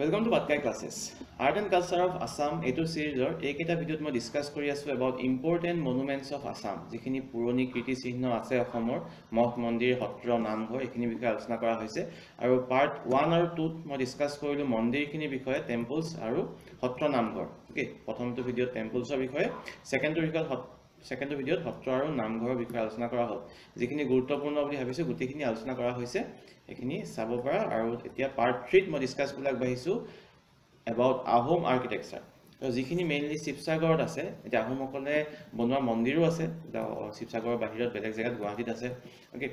Welcome to Batkai classes art and culture of Assam এইটো ছিৰিজৰ এইকেইটা ভিডিঅ'ত মই ডিছকাছ কৰি আছোঁ about important monuments of Assam যিখিনি পুৰণি কীৰ্তিচিহ্ন আছে অসমৰ মঠ মন্দিৰ সত্ৰ নামঘৰ এইখিনিৰ বিষয়ে আলোচনা কৰা হৈছে। আৰু পাৰ্ট ওৱান আৰু টুত মই ডিছকাছ কৰিলোঁ মন্দিৰখিনিৰ বিষয়ে টেম্পলছ আৰু সত্ৰ নামঘৰ। অ'কে প্ৰথমটো ভিডিঅ'ত টেম্পলছৰ বিষয়ে ছেকেণ্ডটো বিষয়ত ছেকেণ্ডটো ভিডিঅ'ত সত্ৰ আৰু নামঘৰৰ বিষয়ে আলোচনা কৰা হ'ল। যিখিনি গুৰুত্বপূৰ্ণ বুলি ভাবিছোঁ গোটেইখিনি আলোচনা কৰা হৈছে। সেইখিনি চাব পৰা আৰু এতিয়া পাৰ্ট থ্ৰীত মই ডিছকাছ কৰিবলৈ আগবাঢ়িছোঁ এবাউট আহোম আৰ্কিটেকচাৰ আৰু যিখিনি মেইনলি শিৱসাগৰত আছে এতিয়া আহোমসকলে বনোৱা মন্দিৰো আছে শিৱসাগৰৰ বাহিৰত বেলেগ জেগাত গুৱাহাটীত আছে। অ'কে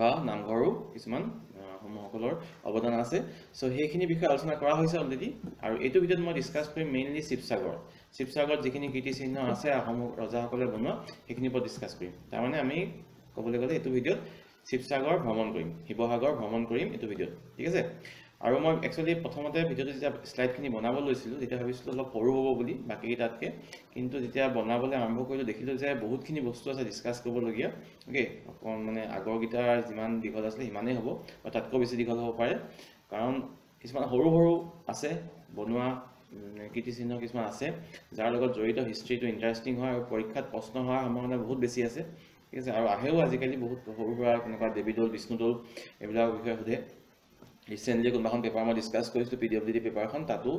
বা নামঘৰো কিছুমান আহোমসকলৰ অৱদান আছে। চ' সেইখিনি বিষয়ে আলোচনা কৰা হৈছে অলৰেডি আৰু এইটো ভিডিঅ'ত মই ডিছকাছ কৰিম মেইনলি শিৱসাগৰ শিৱসাগৰত যিখিনি কীৰ্তিচিহ্ন আছে আহোম ৰজাসকলে বনোৱা সেইখিনিৰ ওপৰত ডিছকাছ কৰিম। তাৰমানে আমি ক'বলৈ গ'লে এইটো ভিডিঅ'ত শিৱসাগৰ ভ্ৰমণ কৰিম শিৱসাগৰ ভ্ৰমণ কৰিম এইটো ভিডিঅ'ত ঠিক আছে? আৰু মই একচুৱেলি প্ৰথমতে ভিডিঅ'টো যেতিয়া শ্লাইডখিনি বনাব লৈছিলোঁ তেতিয়া ভাবিছিলোঁ অলপ সৰু হ'ব বুলি বাকীকেইটাতকৈ। কিন্তু যেতিয়া বনাবলৈ আৰম্ভ কৰিলোঁ দেখিলোঁ যে বহুতখিনি বস্তু আছে ডিছকাছ কৰিবলগীয়া অ'কে অকণ মানে আগৰকেইটাৰ যিমান দীঘল আছিলে সিমানেই হ'ব বা তাতকৈ বেছি দীঘল হ'ব পাৰে। কাৰণ কিছুমান সৰু সৰু আছে বনোৱা কীৰ্তিচিহ্ন কিছুমান আছে যাৰ লগত জড়িত হিষ্ট্ৰীটো ইণ্টাৰেষ্টিং হয় আৰু পৰীক্ষাত প্ৰশ্ন হোৱাৰ সম্ভাৱনা বহুত বেছি আছে। ঠিক আছে আৰু আহেও আজিকালি বহুত সৰু সুৰা তেনেকুৱা দেৱীদৌল বিষ্ণুদৌল এইবিলাকৰ বিষয়ে সোধে। ৰিচেণ্টলি কোনোবাখন পেপাৰ মই ডিছকাছ কৰিছিলোঁ পি ডি এফ ডি পেপাৰখন তাতো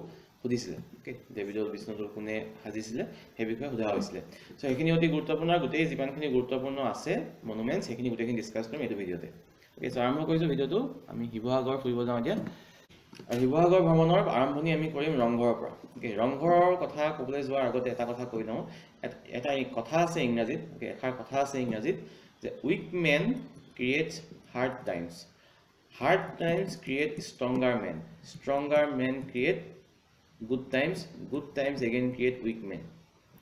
সুধিছিলে অ'কে দেৱীদৌল বিষ্ণুদৌল কোনে সাজিছিলে সেই বিষয়ে সোধা হৈছিলে। চ' সেইখিনি অতি গুৰুত্বপূৰ্ণ আৰু গোটেই যিমানখিনি গুৰুত্বপূৰ্ণ আছে মনুমেণ্টছ সেইখিনি গোটেইখিনি ডিছকাছ কৰিম এইটো ভিডিঅ'তে। অ'কে চ' আৰম্ভ কৰিছোঁ ভিডিঅ'টো। আমি শিৱসাগৰ ফুৰিব যাওঁ এতিয়া। শিৱসাগৰ ভ্ৰমণৰ আৰম্ভণি আমি কৰিম ৰংঘৰৰ পৰা। অ'কে ৰংঘৰৰ কথা ক'বলৈ যোৱাৰ আগতে এটা কথা কৈ লওঁ। এটা কথা আছে ইংৰাজীত এষাৰ কথা আছে ইংৰাজীত যে weak men creates hard times hard times create stronger men stronger men create good times good times again create weak men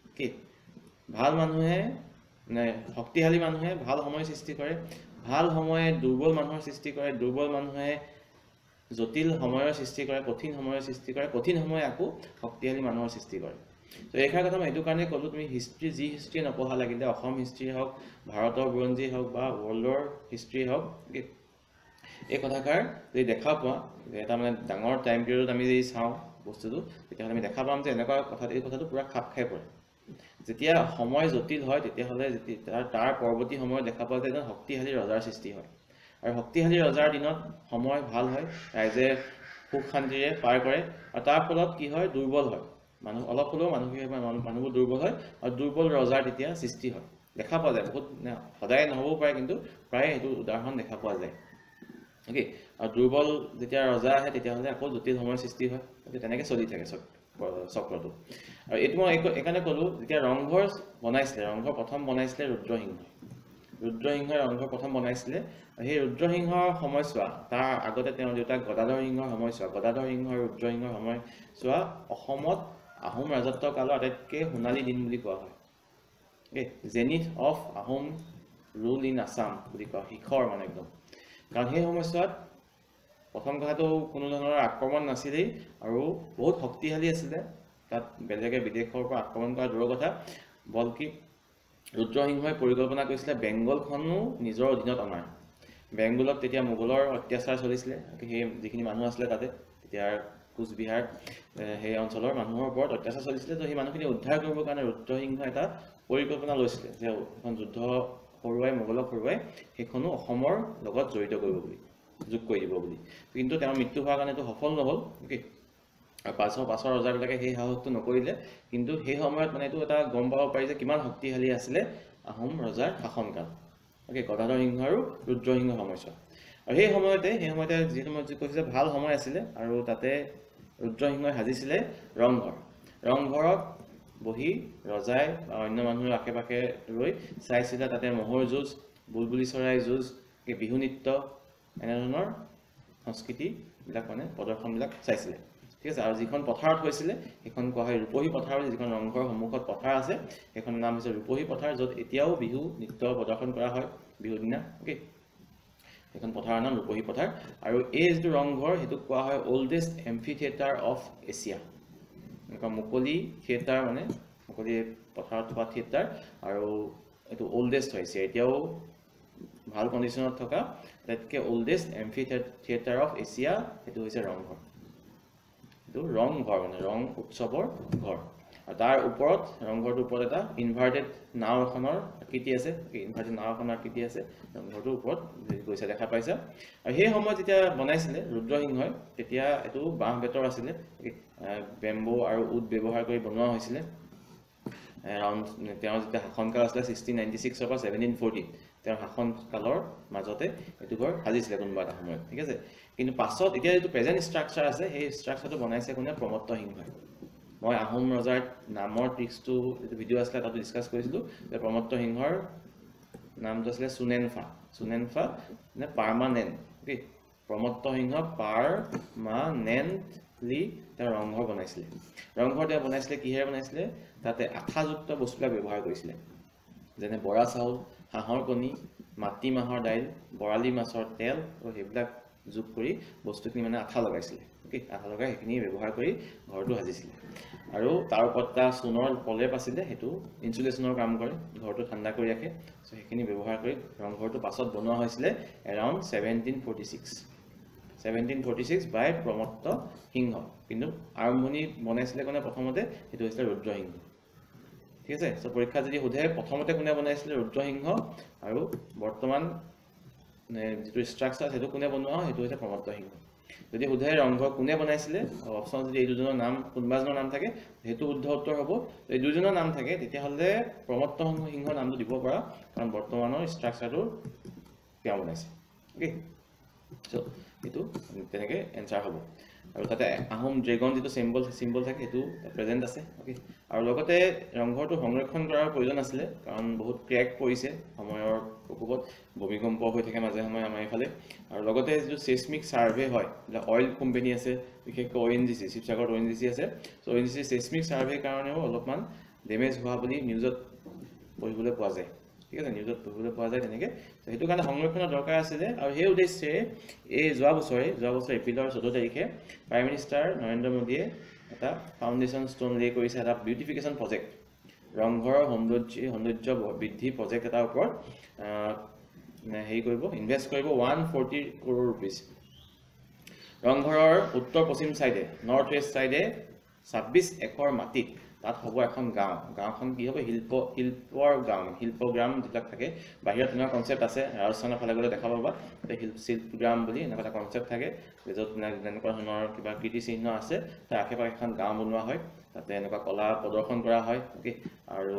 okay ভাল মানুহে মানে শক্তিশালী মানুহে ভাল সময় সৃষ্টি কৰে। ভাল সময়ে দুৰ্বল মানুহৰ সৃষ্টি কৰে। দুৰ্বল মানুহে জটিল সময়ৰ সৃষ্টি কৰে কঠিন সময়ৰ সৃষ্টি কৰে কঠিন সময়ে আকৌ শক্তিশালী মানুহৰ সৃষ্টি কৰে। ত' এইষাৰ কথা মই এইটো কাৰণে ক'লোঁ তুমি হিষ্ট্ৰী যি হিষ্ট্ৰীয়ে নপঢ়া লাগিলে অসম হিষ্ট্ৰী হওক ভাৰতৰ বুৰঞ্জী হওক বা ৱৰ্ল্ডৰ হিষ্ট্ৰী হওক এই কথাষাৰ যদি দেখা পোৱা যে এটা মানে ডাঙৰ টাইম পিৰিয়ডত আমি যদি চাওঁ বস্তুটো তেতিয়াহ'লে আমি দেখা পাম যে এনেকুৱা কথাটো এই কথাটো পূৰা খাপ খাই পৰে। যেতিয়া সময় জটিল হয় তেতিয়াহ'লে তাৰ তাৰ পৰৱৰ্তী সময়ত দেখা পোৱা যায় এজন শক্তিশালী ৰজাৰ সৃষ্টি হয়। আৰু শক্তিশালী ৰজাৰ দিনত সময় ভাল হয় ৰাইজে সুখ শান্তিৰে পাৰ কৰে আৰু তাৰ ফলত কি হয় দুৰ্বল হয়। মানুহ অলপ হ'লেও মানসিক মানুহবোৰ দুৰ্বল হয় আৰু দুৰ্বল ৰজাৰ তেতিয়া সৃষ্টি হয়। দেখা পোৱা যায় বহুত সদায় নহ'বও পাৰে কিন্তু প্ৰায় সেইটো উদাহৰণ দেখা পোৱা যায়। অ'কে আৰু দুৰ্বল যেতিয়া ৰজা আহে তেতিয়াহ'লে আকৌ জটিল সময়ৰ সৃষ্টি হয় তেনেকৈ চলি থাকে চক্ৰটো। আৰু এইটো মই এইকাৰণে ক'লোঁ যেতিয়া ৰংঘৰ বনাইছিলে ৰংঘৰ প্ৰথম বনাইছিলে ৰুদ্ৰসিংহই ৰুদ্ৰসিংহই ৰংঘৰ প্ৰথম বনাইছিলে। সেই ৰুদ্ৰসিংহৰ সময়ছোৱা তাৰ আগতে তেওঁৰ দেউতাক গদাধৰ সিংহৰ সময়ছোৱা গদাধৰ সিংহ আৰু ৰুদ্ৰসিংহৰ সময়ছোৱা অসমত আহোম ৰাজত্ব কালৰ আটাইতকৈ সোণালী দিন বুলি কোৱা হয়। Okay zenith of Ahom rule in Assam বুলি কোৱা শিখৰ মানে একদম। কাৰণ সেই সময়ছোৱাত প্ৰথম কথাটো কোনো ধৰণৰ আক্ৰমণ নাছিলেই আৰু বহুত শক্তিশালী আছিলে। তাত বেলেগে বিদেশৰ পৰা আক্ৰমণ কৰা দূৰৰ কথা। বলকি ৰুদ্ৰসিংহই পৰিকল্পনা কৰিছিলে বেংগলখনো নিজৰ অধীনত অনাৰ। বেংগলত তেতিয়া মোগলৰ অত্যাচাৰ চলিছিলে সেই যিখিনি মানুহ আছিলে তাতে তেতিয়াৰ কোচবিহাৰ সেই অঞ্চলৰ মানুহৰ ওপৰত অত্যাচাৰ চলিছিলে তো সেই মানুহখিনি উদ্ধাৰ কৰিবৰ কাৰণে ৰুদ্ৰসিংহ এটা পৰিকল্পনা লৈছিলে যে এখন যুদ্ধ হৰুৱাই মোগলক হৰুৱাই সেইখনো অসমৰ লগত জড়িত কৰিব বুলি যোগ কৰি দিব বুলি। কিন্তু তেওঁৰ মৃত্যু হোৱাৰ কাৰণেতো সফল নহ'ল অ'কে পাছৰ পাছৰ ৰজাবিলাকে সেই সাহসটো নকৰিলে কিন্তু সেই সময়ত মানে এইটো এটা গম পাব পাৰি যে কিমান শক্তিশালী আছিলে আহোম ৰজাৰ শাসনকাল। অ'কে গদাধৰ সিংহ আৰু ৰুদ্ৰসিংহ সময়ছোৱা আৰু সেই সময়তে সেই সময়তে মই কৈছোঁ ভাল সময় আছিলে আৰু তাতে ৰুদ্ৰসিংহই সাজিছিলে ৰংঘৰ। ৰংঘৰত বহি ৰজাই বা অন্য মানুহৰ আশে পাশে ৰৈ চাইছিলে তাতে ম'হৰ যুঁজ বুলবুলি চৰাই যুঁজ বিহু নৃত্য এনেধৰণৰ সংস্কৃতিবিলাক মানে প্ৰদৰ্শনবিলাক চাইছিলে। ঠিক আছে আৰু যিখন পথাৰত হৈছিলে সেইখন কোৱা হয় ৰূপহী পথাৰ বুলি যিখন ৰংঘৰৰ সন্মুখত পথাৰ আছে সেইখনৰ নাম হৈছে ৰূপহী পথাৰ য'ত এতিয়াও বিহু নৃত্য প্ৰদৰ্শন কৰা হয় বিহুৰ দিনা অ'কে সেইখন পথাৰৰ নাম ৰূপহী পথাৰ আৰু এই যিটো ৰংঘৰ সেইটোক কোৱা হয় oldest amphitheatre of Asia এনেকুৱা মুকলি থিয়েটাৰ মানে মুকলি পথাৰত থকা থিয়েটাৰ আৰু এইটো অল্ডেষ্ট হৈছে এতিয়াও ভাল কণ্ডিশ্যনত থকা আটাইতকৈ oldest amphitheatre of Asia সেইটো হৈছে ৰংঘৰ। এইটো ৰং ঘৰ মানে ৰং উৎসৱৰ ঘৰ। আৰু তাৰ ওপৰত ৰংঘৰটোৰ ওপৰত এটা ইনভাৰ্টেড নাও এখনৰ আকৃতি আছে। ইনভাৰ্টেড নাও এখনৰ আকৃতি আছে। ৰংঘৰটোৰ ওপৰত গৈছে দেখা পাইছে। আৰু সেই সময়ত যেতিয়া বনাইছিলে ৰুদ্ৰসিংহই তেতিয়া এইটো বাঁহ বেতৰ আছিলে। বেম্বো আৰু উড ব্যৱহাৰ কৰি বনোৱা হৈছিলে। তেওঁ যেতিয়া শাসনকাল আছিলে ছিক্সটিন নাইণ্টি ছিক্সৰ পৰা ছেভেণ্টিন ফৰ্টি তেওঁৰ শাসনকালৰ মাজতে এইটো ঘৰ সাজিছিলে কোনোবা এটা সময়ত। ঠিক আছে? কিন্তু পাছত এতিয়া যিটো প্ৰেজেণ্ট ষ্ট্ৰাকচাৰ আছে সেই ষ্ট্ৰাকচাৰটো বনাইছে কোনে? প্ৰমত্ত সিংহই মই আহোম ৰজাৰ নামৰ ট্ৰিক্সটো যিটো ভিডিঅ' আছিলে তাতো ডিছকাছ কৰিছিলোঁ যে প্ৰমত্ত সিংহৰ নামটো আছিলে চুনেনফা চুনেনফা নে permanent. Okay Pramatta Singha permanently তেওঁ ৰংঘৰ বনাইছিলে। ৰংঘৰ তেওঁ বনাইছিলে কিহেৰে বনাইছিলে? তাতে আঠাযুক্ত বস্তুবিলাক ব্যৱহাৰ কৰিছিলে। যেনে বৰা চাউল হাঁহৰ কণী মাটিমাহৰ দাইল বৰালি মাছৰ তেল আৰু সেইবিলাক যোগ কৰি বস্তুখিনি মানে আঠা লগাইছিলে অ'কে আঠা লগাই সেইখিনি ব্যৱহাৰ কৰি ঘৰটো সাজিছিলে। আৰু তাৰ ওপৰত এটা চূণৰ প্ৰলেপ আছিলে সেইটো ইনচুলেশ্যনৰ কাম কৰে ঘৰটো ঠাণ্ডা কৰি ৰাখে। চ' সেইখিনি ব্যৱহাৰ কৰি ৰংঘৰটো পাছত বনোৱা হৈছিলে around seventeen forty six seventeen forty six by Pramatta Singha. কিন্তু আৰম্ভণি বনাইছিলে কোনে প্ৰথমতে? সেইটো হৈছিলে ৰুদ্ৰসিংহ। ঠিক আছে? চ' পৰীক্ষাত যদি সোধে প্ৰথমতে কোনে বনাইছিলে ৰুদ্ৰসিংহ? আৰু বৰ্তমান যিটো ষ্ট্ৰাকচাৰ সেইটো কোনে বনোৱা সেইটো হৈছে প্ৰমত্ত সিংহ যদি সোধে ৰংঘৰ কোনে বনাইছিলে অপশ্যন যদি এই দুজনৰ নাম কোনোবা এজনৰ নাম থাকে সেইটো শুদ্ধ উত্তৰ হ'ব এই দুজনৰ নাম থাকে তেতিয়াহ'লে প্ৰমত্ত সিংহ নামটো দিব পৰা কাৰণ বৰ্তমানৰ ষ্ট্ৰাকচাৰটো তেওঁ বনাইছে অ'কে চ' সেইটো তেনেকৈ এনচাৰ হ'ব আৰু তাতে আহোম ড্ৰেগন যিটো চিম্বল চিম্বল থাকে সেইটো প্ৰেজেণ্ট আছে অ'কে আৰু লগতে ৰংঘৰটো সংৰক্ষণ কৰাৰ প্ৰয়োজন আছিলে কাৰণ বহুত ক্ৰেক পৰিছে সময়ৰ প্ৰকোপত ভূমিকম্প হৈ থাকে মাজে সময়ে আমাৰ এইফালে। আৰু লগতে যিটো চেচমিক ছাৰ্ভে হয় যিবিলাক অইল কোম্পেনী আছে বিশেষকৈ অ' এন জি চি শিৱসাগৰত অ' এন জি চি আছে। So' O' N G C seismic survey কাৰণেও অলপমান ডেমেজ হোৱা বুলি নিউজত পঢ়িবলৈ পোৱা যায়। ঠিক আছে নিউজত পঢ়িবলৈ পোৱা যায় তেনেকৈ। সেইটো কাৰণে সংৰক্ষণৰ দৰকাৰ আছিলে আৰু সেই উদ্দেশ্যে এই যোৱা বছৰে যোৱা বছৰ এপ্ৰিলৰ চৈধ্য তাৰিখে প্ৰাইম মিনিষ্টাৰ নৰেন্দ্ৰ মোদীয়ে এটা ফাউণ্ডেশ্যন ষ্ট'ন লে কৰিছে এটা বিউটিফিকেশ্যন প্ৰজেক্ট ৰংঘৰৰ সৌন্দৰ্য সৌন্দৰ্য বৃদ্ধি প্ৰজেক্ট এটাৰ ওপৰত হেৰি কৰিব ইনভেষ্ট কৰিব ওৱান ফৰ্টি কৰোৰ ৰুপিজ ৰংঘৰৰ উত্তৰ পশ্চিম ছাইডে নৰ্থ ৱেষ্ট ছাইডে ছাব্বিছ একৰ মাটিত তাত হ'ব এখন গাঁও। গাঁওখন কি হ'ব? শিল্প শিল্পৰ গাঁও। শিল্পগ্ৰাম যিবিলাক থাকে বাহিৰত তেনেকুৱা কনচেপ্ট আছে। ৰাজস্থানৰ ফালে গ'লে দেখা পাবা। শিল্প শিল্পগ্ৰাম বুলি এনেকুৱা এটা কনচেপ্ট থাকে য'ত তেনেকুৱা ধৰণৰ কিবা কীৰ্তিচিহ্ন আছে তাৰ আশে পাশে এখন গাঁও বনোৱা হয়। তাতে এনেকুৱা কলা প্ৰদৰ্শন কৰা হয় অ'কে আৰু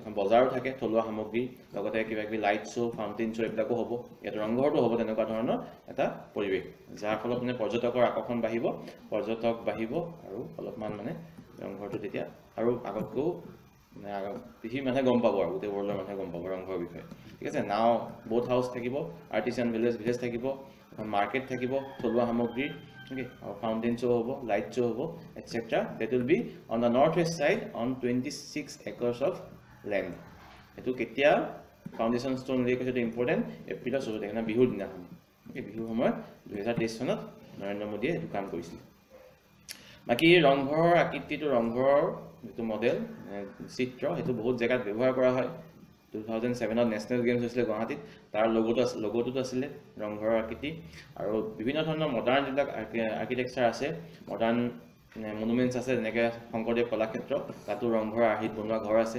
এখন বজাৰো থাকে থলুৱা সামগ্ৰী। লগতে কিবা কিবি লাইট শ্ব' ফাউণ্টেইন শ্ব' এইবিলাকো হ'ব। ইয়াত ৰংঘৰটো হ'ব তেনেকুৱা ধৰণৰ এটা পৰিৱেশ। যাৰ ফলত মানে পৰ্যটকৰ আকৰ্ষণ বাঢ়িব পৰ্যটক বাঢ়িব আৰু অলপমান মানে ৰংঘৰটো তেতিয়া আৰু আগতকৈও মানে পৃথিৱীৰ মানুহে গম পাব আৰু গোটেই ৱৰ্ল্ডৰ মানুহে গম পাব ৰংঘৰৰ বিষয়ে ঠিক আছে নাও বোট হাউচ থাকিব আৰ্টিচিয়ান ভিলেজ ভিলেজ থাকিব মাৰ্কেট থাকিব থলুৱা সামগ্ৰী অ'কে আৰু ফাউণ্টেইন শ্ব' হ'ব লাইট শ্ব' হ'ব etcetera that will be on the north west side on twenty six acres of land এইটো কেতিয়া ফাউণ্ডেশ্যন ষ্ট'ন বুলি কৈছে এইটো ইম্পৰ্টেণ্ট এপ্ৰিলৰ চৈধ্য তাৰিখে বিহুৰ দিনাখন বিহুৰ সময়ত দুহেজাৰ তেইছ চনত নৰেন্দ্ৰ মোদীয়ে এইটো কাম কৰিছিলে বাকী ৰংঘৰৰ আকৃতিটো ৰংঘৰৰ যিটো মডেল চিত্ৰ সেইটো বহুত জেগাত ব্যৱহাৰ কৰা হয়। টু থাউজেণ্ড ছেভেনত নেশ্যনেল গেমছ হৈছিলে গুৱাহাটীত। তাৰ লগতো আছে লগটোত আছিলে ৰংঘৰৰ আকৃতি। আৰু বিভিন্ন ধৰণৰ মডাৰ্ণ যিবিলাক আৰ্কিটেকচাৰ আছে মডাৰ্ণ মনুমেণ্টছ আছে যেনেকৈ শংকৰদেৱ কলাক্ষেত্ৰ তাতো ৰংঘৰৰ আৰ্হিত বনোৱা ঘৰ আছে।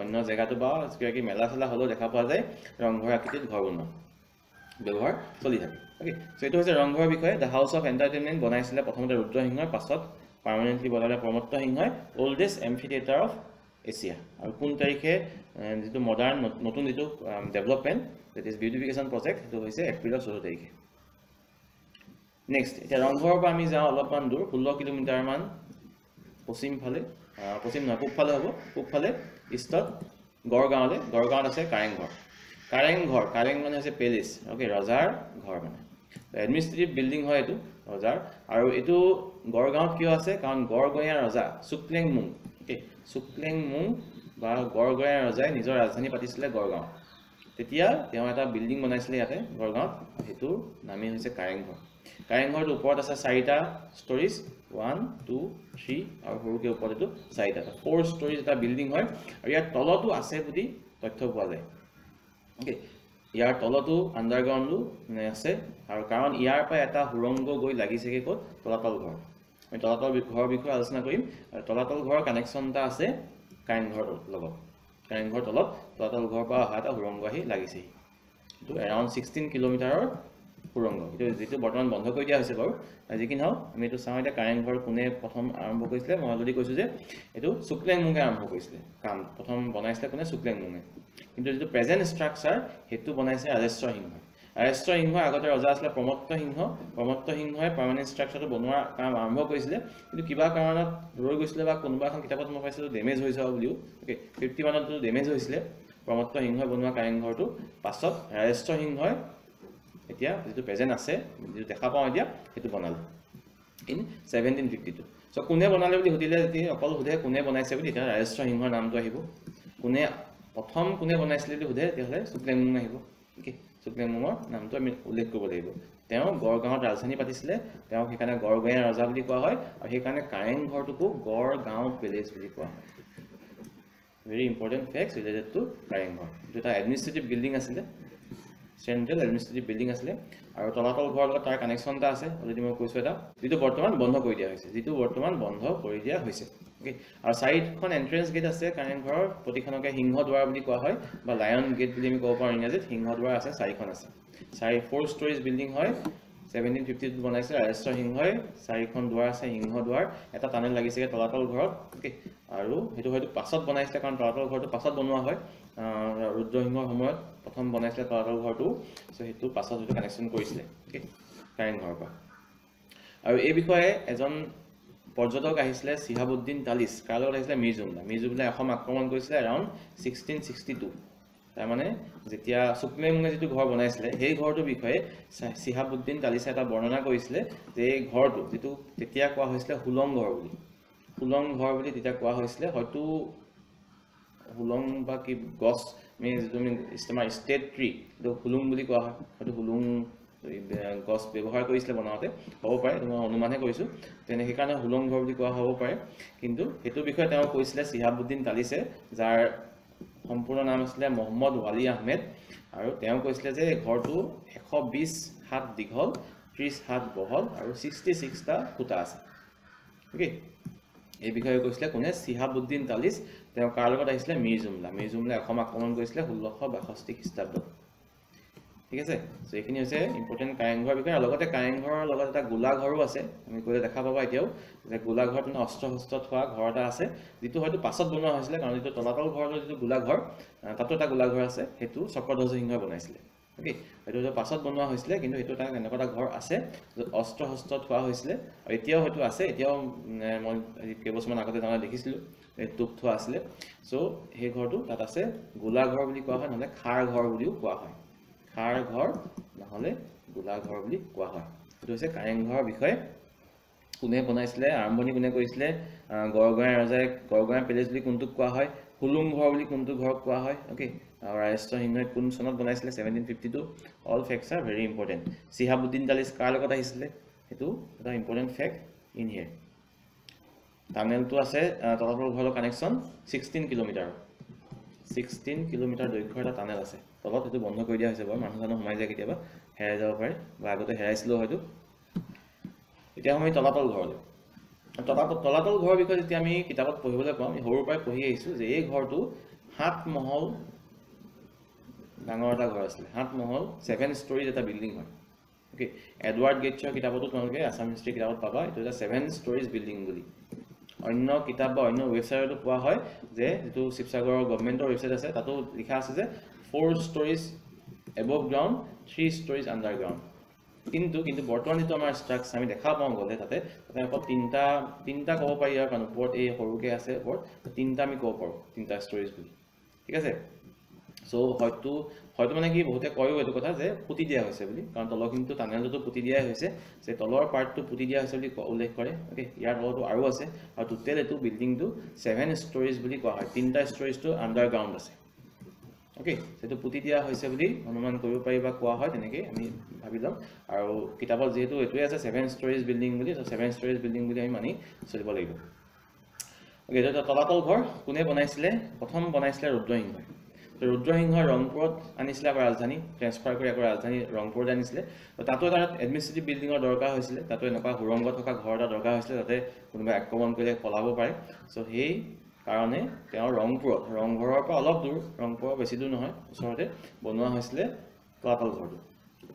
অন্য জেগাটো বা কিবা কিবি মেলা চেলা হ'লেও দেখা পোৱা যায় ৰংঘৰ আকৃতিত ঘৰ বনোৱা। ব্যৱহাৰ চলি থাকে। অ'কে চ' এইটো হৈছে ৰংঘৰৰ বিষয়ে। দ্য হাউচ অফ এণ্টাৰটেইনমেণ্ট বনাইছিলে প্ৰথমতে ৰুদ্ৰসিংহৰ পাছত পাৰ্মানেণ্টলি বনালে প্ৰমত্ত সিংহই oldest amphitheatre of Asia আৰু কোন তাৰিখে যিটো মডাৰ্ণ নতুন যিটো development that is beautification project সেইটো হৈছে এপ্ৰিলৰ চৈধ্য তাৰিখে। নেক্সট এতিয়া ৰংঘৰৰ পৰা আমি যাওঁ অলপমান দূৰ ষোল্ল কিলোমিটাৰমান পশ্চিম ফালে পশ্চিম নহয় পূবফালে হ'ব। পূবফালে ইষ্টত গড়গাঁৱলৈ। গড়গাঁৱত আছে কাৰেংঘৰ। কাৰেংঘৰ কাৰেং মানে হৈছে পেলেচ অ'কে ৰজাৰ ঘৰ মানে। এডমিনিষ্ট্ৰেটিভ বিল্ডিং হয় এইটো ৰজাৰ। আৰু এইটো গড়গাঁৱত কিয় আছে? কাৰণ গড়গঞা ৰজা চুকলেং মুং অ'কে চুকলেং মুং বা গড়গঞা ৰজাই নিজৰ ৰাজধানী পাতিছিলে গড়গাঁও তেতিয়া তেওঁ এটা বিল্ডিং বনাইছিলে ইয়াতে গড়গাঁৱত। সেইটোৰ নামেই হৈছে কাৰেংঘৰ কাৰেংঘৰটোৰ ওপৰত আছে চাৰিটা ষ্টৰিজ ওৱান টু থ্ৰী আৰু সৰুকৈ ওপৰত এইটো চাৰিটা। ফ'ৰ ষ্টৰিজ এটা বিল্ডিং হয় আৰু ইয়াৰ তলতো আছে বুলি তথ্য পোৱা যায়। অ'কে ইয়াৰ তলতো আণ্ডাৰগ্ৰাউণ্ডো আছে আৰু কাৰণ ইয়াৰ পৰা এটা সুৰংগ গৈ লাগিছেগৈ ক'ত? তলাতল ঘৰ। আমি তলাতল ঘৰৰ বিষয়ে আলোচনা কৰিম। আৰু তলাতল ঘৰৰ কানেকশ্যন এটা আছে কাৰেংঘৰৰ লগত। কাৰেংঘৰ তলত তলাতল ঘৰৰ পৰা অহা এটা সুৰংগ আহি লাগিছেহি। এইটো এৰাউণ্ড ছিক্সটিন কিলোমিটাৰৰ সুৰংগ এইটো যিটো বৰ্তমান বন্ধ কৰি দিয়া হৈছে বাৰু যি কি নহওক আমি এইটো চাওঁ এতিয়া কাৰেংঘৰ কোনে প্ৰথম আৰম্ভ কৰিছিলে মই অলৰেডি কৈছোঁ যে এইটো শুক্লেংমুঙে আৰম্ভ কৰিছিলে কাম প্ৰথম বনাইছিলে কোনে? শুক্লেংমুঙে কিন্তু যিটো প্ৰেজেণ্ট ষ্ট্ৰাকচাৰ সেইটো বনাইছে ৰাজেশ্বৰ সিংহই ৰাজেশ্বৰ সিংহৰ আগতে ৰজা আছিলে প্ৰমত্ত সিংহ প্ৰমত্ত সিংহই পাৰ্মানেণ্ট ষ্ট্ৰাকচাৰটো বনোৱাৰ কাম আৰম্ভ কৰিছিলে কিন্তু কিবা কাৰণত ৰৈ গৈছিলে বা কোনোবা এখন কিতাপত মই পাইছিলোঁ ডেমেজ হৈ যোৱা বুলিও। অ'কে ফিফটি ওৱানতো ডেমেজ হৈছিলে প্ৰমত্ত সিংহই বনোৱা কাৰেংঘৰটো পাছত ৰাজেশ্বৰ সিংহই এতিয়া যিটো প্ৰেজেণ্ট আছে যিটো দেখা পাওঁ এতিয়া সেইটো বনালে। In seventeen fifty two so' কোনে বনালে বুলি সুধিলে যদি অকল সোধে কোনে বনাইছে বুলি তেতিয়া ৰাজেশ্বৰ সিংহৰ নামটো আহিব। কোনে প্ৰথম কোনে বনাইছিলে বুলি সোধে তেতিয়াহ'লে শুক্লেংমুং আহিব। অ'কে শুক্লেংমুঙৰ নামটো আমি উল্লেখ কৰিব লাগিব। তেওঁ গড়গাঁৱত ৰাজধানী পাতিছিলে। তেওঁক সেইকাৰণে গড়গঞা ৰজা বুলি কোৱা হয় আৰু সেইকাৰণে কাৰেংঘৰটোকো গড়গাঁও পেলেচ বুলি কোৱা হয়। Very important facts related to Kareng Ghar এইটো এটা এডমিনিষ্ট্ৰেটিভ বিল্ডিং আছিলে। চেণ্ট্ৰেল এডমিনিষ্ট্ৰেটিভ বিল্ডিং আছিলে আৰু তলাতল ঘৰৰ লগত তাৰ কানেকশ্যন এটা আছে অলৰেডি মই কৈছোঁ এটা যিটো বৰ্তমান বন্ধ কৰি দিয়া হৈছে যিটো বৰ্তমান বন্ধ কৰি দিয়া হৈছে অ'কে আৰু চাৰিখন এণ্ট্ৰেঞ্চ গেট আছে কাৰেংঘৰৰ প্ৰতিখনকে সিংহদ্বাৰ বুলি কোৱা হয় বা লায়ন গেট বুলি আমি ক'ব পাৰোঁ ইংৰাজীত সিংহদ্বাৰ আছে চাৰিখন আছে। চাৰি ফ'ৰ ষ্টৰিজ বিল্ডিং হয় ছেভেণ্টিন ফিফটি টুত বনাইছে ৰাজেশ্বৰ সিংহই চাৰিখন দুৱাৰ আছে সিংহদ্বাৰ এটা টানেল লাগিছেগৈ তলাতল ঘৰত অ'কে আৰু সেইটো হয়তো পাছত বনাইছিলে কাৰণ তলাতল ঘৰটো পাছত বনোৱা হয় ৰুদ্ৰসিংহৰ সময়ত প্ৰথম বনাইছিলে তলাতল ঘৰটো চ' সেইটো পাছত হয়তো কানেকশ্যন কৰিছিলে কাৰেংঘৰৰ পৰা। আৰু এই বিষয়ে এজন পৰ্যটক আহিছিলে চিহাবুদ্দিন তালিচ কাৰ লগত আহিছিলে মিৰ্জুমলা মিৰ্জুমলাই অসম আক্ৰমণ কৰিছিলে এৰাউণ্ড ছিক্সটিন ছিক্সটি টু তাৰমানে যেতিয়া শুক্লেমুঙে যিটো ঘৰ বনাইছিলে সেই ঘৰটোৰ বিষয়ে চিহাবুদ্দিন তালিচে এটা বৰ্ণনা কৰিছিলে যে এই ঘৰটো যিটো তেতিয়া কোৱা হৈছিলে হুলং ঘৰ বুলি। হুলং ঘৰ বুলি তেতিয়া কোৱা হৈছিলে হয়তো হুলং বা কি গছ যিটো আমাৰ ষ্টেট ট্ৰি এইটো হুলুং বুলি কোৱা হয়। হয়তো হুলুং গছ ব্যৱহাৰ কৰিছিলে বনাওঁতে হ'ব পাৰে মই অনুমানহে কৰিছোঁ তেনে সেইকাৰণে হুলং ঘৰ বুলি কোৱা হ'ব পাৰে। কিন্তু সেইটো বিষয়ে তেওঁ কৈছিলে চিহাবুদ্দিন তালিছে যাৰ সম্পূৰ্ণ নাম আছিলে মহম্মদ ৱালি আহমেদ। আৰু তেওঁ কৈছিলে যে ঘৰটো এশ বিছ হাত দীঘল ত্ৰিছ হাত বহল আৰু ছিক্সটি ছিক্সটা খুটা আছে। অ'কে? এই বিষয়ে কৈছিলে কোনে? চিহাবুদ্দিন তালিচ তেওঁ কাৰ লগত আহিছিলে? মিৰ জুমলা মিৰ জুমলাই অসম আক্ৰমণ কৰিছিলে ষোল্লশ বাষষ্ঠি খ্ৰীষ্টাব্দত। ঠিক আছে? চ' এইখিনি হৈছে ইম্পৰ্টেণ্ট কাৰেংঘৰৰ বিষয়ে। আৰু লগতে কাৰেংঘৰৰ লগত এটা গোলাঘৰো আছে। আমি গ'লে দেখা পাবা এতিয়াও যে গোলাঘৰত মানে অস্ত্ৰ শস্ত্ৰ থোৱা ঘৰ এটা আছে যিটো হয়তো পাছত বনোৱা হৈছিলে কাৰণ যিটো তলাতল ঘৰৰ যিটো গোলাঘৰ তাতো এটা গোলাঘৰ আছে। সেইটো চক্ৰধ্বজ সিংহই বনাইছিলে। অ'কে সেইটো হয়তো পাছত বনোৱা হৈছিলে কিন্তু সেইটো এটা এনেকুৱা এটা ঘৰ আছে য'ত অস্ত্ৰ শস্ত্ৰ থোৱা হৈছিলে। আৰু এতিয়াও হয়তো আছে। এতিয়াও মই কেইবছৰমান আগতে তাৰমানে দেখিছিলোঁ। টোপ থোৱা আছিলে। চ' সেই ঘৰটো তাত আছে গোলাঘৰ বুলি কোৱা হয় নহ'লে খাৰ ঘৰ বুলিও কোৱা হয়। খাৰ ঘৰ নহ'লে গোলাঘৰ বুলি কোৱা হয়। সেইটো হৈছে কাৰেংঘৰৰ বিষয়ে। কোনে বনাইছিলে আৰম্ভণি কোনে কৰিছিলে আহ, গড়গঞা ৰজাই গড়গঞা পেলেচ বুলি কোনটোক কোৱা হয় হুলুং ঘৰ বুলি কোনটো ঘৰক কোৱা হয় অ'কে আৰু ৰাজেশ্বৰ সিংহই কোন চনত বনাইছিলে seventeen fifty two all facts are very important Shihabuddin Talish কাৰ লগত আহিছিলে? সেইটো এটা ইম্পৰ্টেণ্ট ফেক্ট ইন হিয়েৰ টানেলটো আছে তলাতল ঘৰৰ connection sixteen kilometre sixteen kilometre দৈৰ্ঘ্যৰ এটা টানেল আছে। তলত সেইটো বন্ধ কৰি দিয়া হৈছে বাৰু মানুহ চানুহ সোমাই যায় কেতিয়াবা হেৰাই যাব পাৰে বা আগতে হেৰাইছিলেও হয়তো। এতিয়া আমি তলাতল ঘৰলৈ। তলাতল তলাতল ঘৰৰ বিষয়ে যেতিয়া আমি কিতাপত পঢ়িবলৈ পাওঁ আমি সৰুৰ পৰাই পঢ়ি আহিছোঁ যে এই ঘৰটো সাত মহল ডাঙৰ এটা ঘৰ আছিলে। সাত মহল ছেভেন ষ্টৰিজ এটা বিল্ডিং হয়। অ'কে এডৱাৰ্ড গেটছৰ কিতাপতো তোমালোকে আছাম হিষ্ট্ৰী কিতাপত পাবা এইটো এটা ছেভেন ষ্টৰিজ বিল্ডিং বুলি। অন্য কিতাপ বা অন্য ৱেবছাইটতো পোৱা হয় যে যিটো শিৱসাগৰৰ গভমেণ্টৰ ৱেবছাইট আছে তাতো লিখা আছে যে four storeys above ground three storeys underground কিন্তু কিন্তু বৰ্তমান যিটো আমাৰ ষ্ট্ৰাকচাৰ আমি দেখা পাওঁ গ'লে তাতে তাতে অকল তিনিটা তিনিটা ক'ব পাৰি আৰু কাৰণ ওপৰত এই সৰুকৈ আছে ওপৰত তিনিটা আমি ক'ব পাৰোঁ তিনিটা ষ্টৰিজ বুলি। ঠিক আছে? চ' হয়তো হয়তো মানে কি বহুতে কয়ো এইটো কথা যে পুতি দিয়া হৈছে বুলি। কাৰণ তলখিনিতো টানেলটোতো পুতি দিয়াই হৈছে যে তলৰ পাৰ্টটো পুতি দিয়া হৈছে বুলি উল্লেখ কৰে। অ'কে ইয়াৰ তলতো আৰু আছে। আৰু টোটেল এইটো বিল্ডিংটো ছেভেন ষ্টৰিজ বুলি কোৱা হয়। তিনিটা ষ্টৰিজটো আণ্ডাৰ গ্ৰাউণ্ড আছে। অ'কে সেইটো পুতি দিয়া হৈছে বুলি অনুমান কৰিব পাৰি বা কোৱা হয় তেনেকৈ আমি ভাবি ল'ম। আৰু কিতাপত যিহেতু এইটোৱে আছে ছেভেন ষ্টৰিজ বিল্ডিং বুলি ছেভেন ষ্টৰিজ বিল্ডিং বুলি আমি মানি চলিব লাগিব। অ'কে এতিয়া তলাতল ঘৰ কোনে বনাইছিলে? প্ৰথম বনাইছিলে ৰুদ্ৰসিংহই। ৰুদ্ৰসিংহই ৰংপুৰত আনিছিলে আকৌ ৰাজধানী ট্ৰেন্সফাৰ কৰি আকৌ ৰাজধানী ৰংপুৰত আনিছিলে। তো তাতো এটা এডমিনিষ্ট্ৰেটিভ বিল্ডিঙৰ দৰকাৰ হৈছিলে তাতো এনেকুৱা সুৰংগ থকা ঘৰ এটা দৰকাৰ হৈছিলে যাতে কোনোবাই আক্ৰমণ কৰিলে পলাব পাৰে। চ' সেই কাৰণে তেওঁ ৰংপুৰত ৰংঘৰৰ পৰা অলপ দূৰ ৰংপুৰৰ বেছি দূৰ নহয় ওচৰতে বনোৱা হৈছিলে তলাতল ঘৰটো।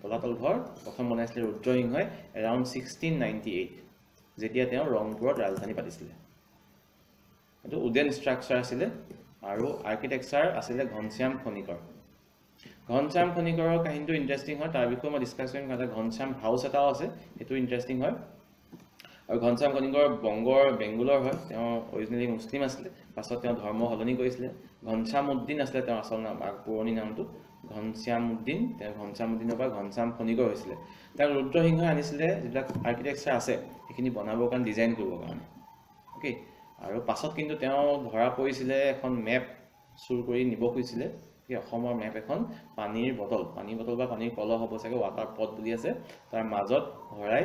তলাতল ঘৰ প্ৰথম বনাইছিলে ৰুদ্ৰসিংহই এৰাউণ্ড ছিক্সটিন নাইণ্টি এইট যেতিয়া তেওঁ ৰংপুৰত ৰাজধানী পাতিছিলে। এইটো উডেন ষ্ট্ৰাকচাৰ আছিলে। আৰু আৰ্কিটেকচাৰ আছিলে ঘনশ্যাম খনিকৰ। ঘনশ্যাম খনিকৰৰ কাহিনীটো ইণ্টাৰেষ্টিং হয় তাৰ বিষয়ে মই ডিছকাছ কৰিম কাৰণ ঘনশ্যাম হাউচ এটাও আছে সেইটো ইণ্টাৰেষ্টিং হয়। আৰু ঘনশ্যাম খনিকৰ বংগৰ বেংগলৰ হয় তেওঁ অৰিজিনেলি মুছলিম আছিলে পাছত তেওঁ ধৰ্ম সলনি কৰিছিলে। ঘনশ্যাম উদ্দিন আছিলে তেওঁৰ আচল নাম পুৰণি নামটো। ঘনশ্যাম উদ্দিন তেওঁ ঘনশ্যাম উদ্দিনৰ পৰা ঘনশ্যাম খনিকৰ হৈছিলে। তেওঁ ৰুদ্ৰসিংহই আনিছিলে যিবিলাক আৰ্কিটেকচাৰ আছে সেইখিনি বনাবৰ কাৰণে ডিজাইন কৰিবৰ কাৰণে। অ'কে আৰু পাছত কিন্তু তেওঁ ধৰা পৰিছিলে এখন মেপ চুৰ কৰি নিব খুজিছিলে সেই অসমৰ মেপ এখন পানীৰ বটল পানীৰ বটল বা পানীৰ কলহ হ'ব চাগে ৱাটাৰ পট বুলি আছে তাৰ মাজত ভৰাই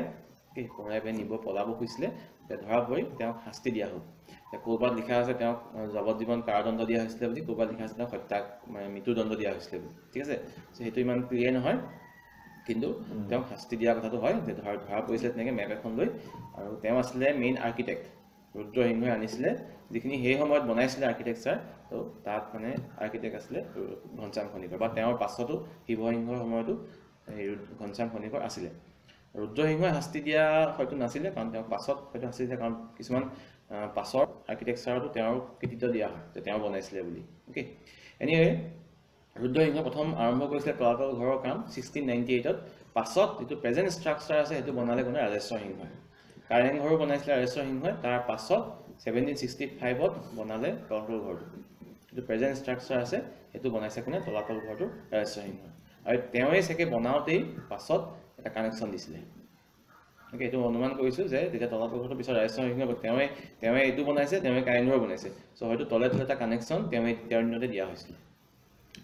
কি ভৰাই পেলাই নিব পলাব খুজিছিলে ধৰা পৰি তেওঁক শাস্তি দিয়া হ'ল। ক'ৰবাত লিখা আছে তেওঁক যাৱজ্জীৱন কাৰাদণ্ড দিয়া হৈছিলে বুলি ক'ৰবাত লিখা আছে তেওঁক হত্যা মানে মৃত্যুদণ্ড দিয়া হৈছিলে বুলি ঠিক আছে? সেইটো ইমান ক্লিয়াৰ নহয় কিন্তু তেওঁক শাস্তি দিয়া কথাটো হয় যে ধৰা ধৰা পৰিছিলে তেনেকৈ মেপ এখন লৈ আৰু তেওঁ আছিলে মেইন আৰ্কিটেক্ট ৰুদ্ৰসিংহই আনিছিলে। যিখিনি সেই সময়ত বনাইছিলে আৰ্কিটেকচাৰ তো তাত মানে আৰ্কিটেক্ট আছিলে ঘনশ্যাম খনিকৰ বা তেওঁৰ পাছতো শিৱসিংহৰ সময়তো ৰু- ঘনশ্যাম খনিকৰ আছিলে। ৰুদ্ৰসিংহই শাস্তি দিয়া হয়তো নাছিলে কাৰণ তেওঁক পাছত হয়তো শাস্তি দিছিলে কাৰণ কিছুমান পাছৰ আৰ্কিটেকচাৰতো তেওঁৰ কৃতিত্ব দিয়া হয় যে তেওঁ বনাইছিলে বুলি। অ'কে এনিৱে ৰুদ্ৰসিংহই প্ৰথম আৰম্ভ কৰিছিলে তলাতল ঘৰৰ কাম ছিক্সটিন নাইণ্টি এইটত পাছত যিটো প্ৰেজেণ্ট ষ্ট্ৰাকচাৰ আছে সেইটো বনালে কোনে? ৰাজেশ্বৰ সিংহই। কাৰেংঘৰো বনাইছিলে ৰাজেশ্বৰ সিংহই তাৰ পাছত ছেভেণ্টিন ছিক্সটি ফাইভত বনালে তলাতল ঘৰটো। যিটো প্ৰেজেণ্ট ষ্ট্ৰাকচাৰ আছে সেইটো বনাইছে কোনে? তলাতল ঘৰটো ৰাজেশ্বৰ সিংহই। আৰু তেওঁৱেই চাগে বনাওঁতেই পাছত এটা কানেকশ্যন দিছিলে। অ'কে এইটো অনুমান কৰিছোঁ যে যেতিয়া তলাতল ঘৰটো পিছত ৰাজেশ্বৰ সিংহই তেওঁৱে তেওঁৱে এইটো বনাইছে তেওঁৱে কাৰেংঘৰ বনাইছে। চ' হয়তো তলে তলে এটা কানেকশ্যন তেওঁৱে তেওঁৰ দিনতে দিয়া হৈছিলে।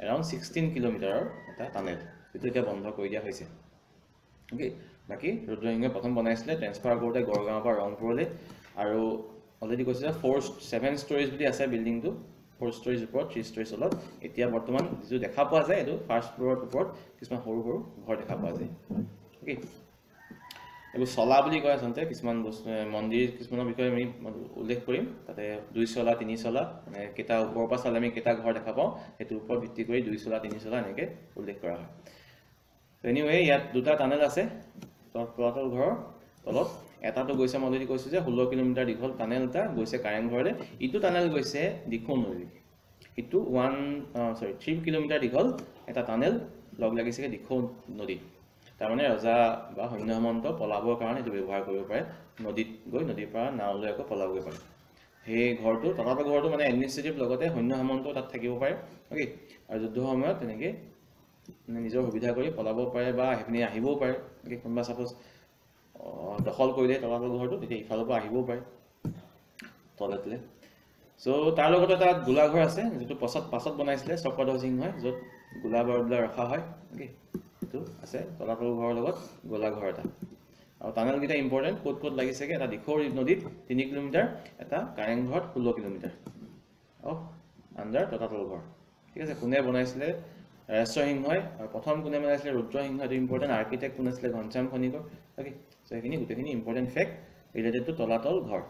এৰাউণ্ড ছিক্সটিন কিলোমিটাৰৰ এটা টানেল যিটো এতিয়া বন্ধ কৰি দিয়া হৈছে। বাকী ৰুদ্ৰসিংহই প্ৰথম বনাইছিলে ট্ৰেন্সফাৰ কৰোঁতে গড়গাঁৱৰ পৰা ৰংপুৰলৈ। আৰু অলৰেডি কৈছে যে ফ'ৰ ছেভেন ষ্ট'ৰেজ বুলি আছে বিল্ডিংটো ফ'ৰ ষ্ট'ৰেজ ওপৰত থ্ৰী ষ্ট'ৰেজ তলত। এতিয়া বৰ্তমান যিটো দেখা পোৱা যায় এইটো ফাৰ্ষ্ট ফ্ল'ৰৰ ওপৰত কিছুমান সৰু সৰু ঘৰ দেখা পোৱা যায়। অ'কে এইবোৰ চলা বুলি কয় আচলতে কিছুমান বস্তু মন্দিৰ কিছুমানৰ বিষয়ে আমি উল্লেখ কৰিম। তাতে দুই চলা তিনি চলা মানে কেইটা ওপৰৰ পৰা চালে আমি কেইটা ঘৰ দেখা পাওঁ সেইটোৰ ওপৰত ভিত্তি কৰি দুই চলা তিনি চলা এনেকৈ উল্লেখ কৰা হয়। এনিৱে ইয়াত দুটা টানেল আছে। তলাতল ঘৰৰ তলত। এটাটো গৈছে মই অলৰেডি কৈছোঁ যে ষোল্ল কিলোমিটাৰ দীঘল টানেল এটা গৈছে কাৰেংঘৰলৈ। ইটো টানেল গৈছে দিখৌ নদী ইটো ওৱান চৰি থ্ৰী কিলোমিটাৰ দীঘল এটা টানেল লগ লাগিছেগৈ দিখৌ নদীত। তাৰমানে ৰজা বা সৈন্য সামন্ত পলাবৰ কাৰণে এইটো ব্যৱহাৰ কৰিব পাৰে। নদীত গৈ নদীৰ পৰা নাও লৈ আকৌ পলাবগৈ পাৰে। সেই ঘৰটো তলাতল ঘৰটো মানে এডমিনিষ্ট্ৰেটিভ লগতে সৈন্য সামন্ত তাত থাকিব পাৰে। অ'কে আৰু যুদ্ধৰ সময়ত তেনেকৈ নিজৰ সুবিধা কৰি পলাব পাৰে বা সেইখিনি আহিবও পাৰে। কোনোবা ছাপ'জ দখল কৰিলে তলাতল ঘৰটো তেতিয়া ইফালৰ পৰা আহিবও পাৰে তলে তলে চ' তাৰ লগতে এটা গোলাঘৰ আছে যিটো পাছত পাছত বনাইছিলে চক্ৰধৰ সিংহই য'ত গোলা বাৰুদবিলাক ৰখা হয়। অ'কে সেইটো আছে তলাতল ঘৰৰ লগত গোলাঘৰ এটা। আৰু টানেলকেইটা ইম্পৰ্টেণ্ট ক'ত ক'ত লাগিছেগৈ এটা দিখৌ নদীত তিনি কিলোমিটাৰ এটা কাৰেংঘৰত ষোল্ল কিলোমিটাৰ। অফ আণ্ডাৰ তলাতল ঘৰ। ঠিক আছে কোনে বনাইছিলে ৰাজেশ্বৰ সিংহই আৰু প্ৰথম কোনে বনাইছিলে ৰুদ্ৰসিংহ এইটো ইম্পৰ্টেণ্ট আৰ্কিটেক্ট কোন আছিলে ঘনশ্যাম খনিকৰ অ'কে চ' সেইখিনি গোটেইখিনি important fact related to Talatal Ghar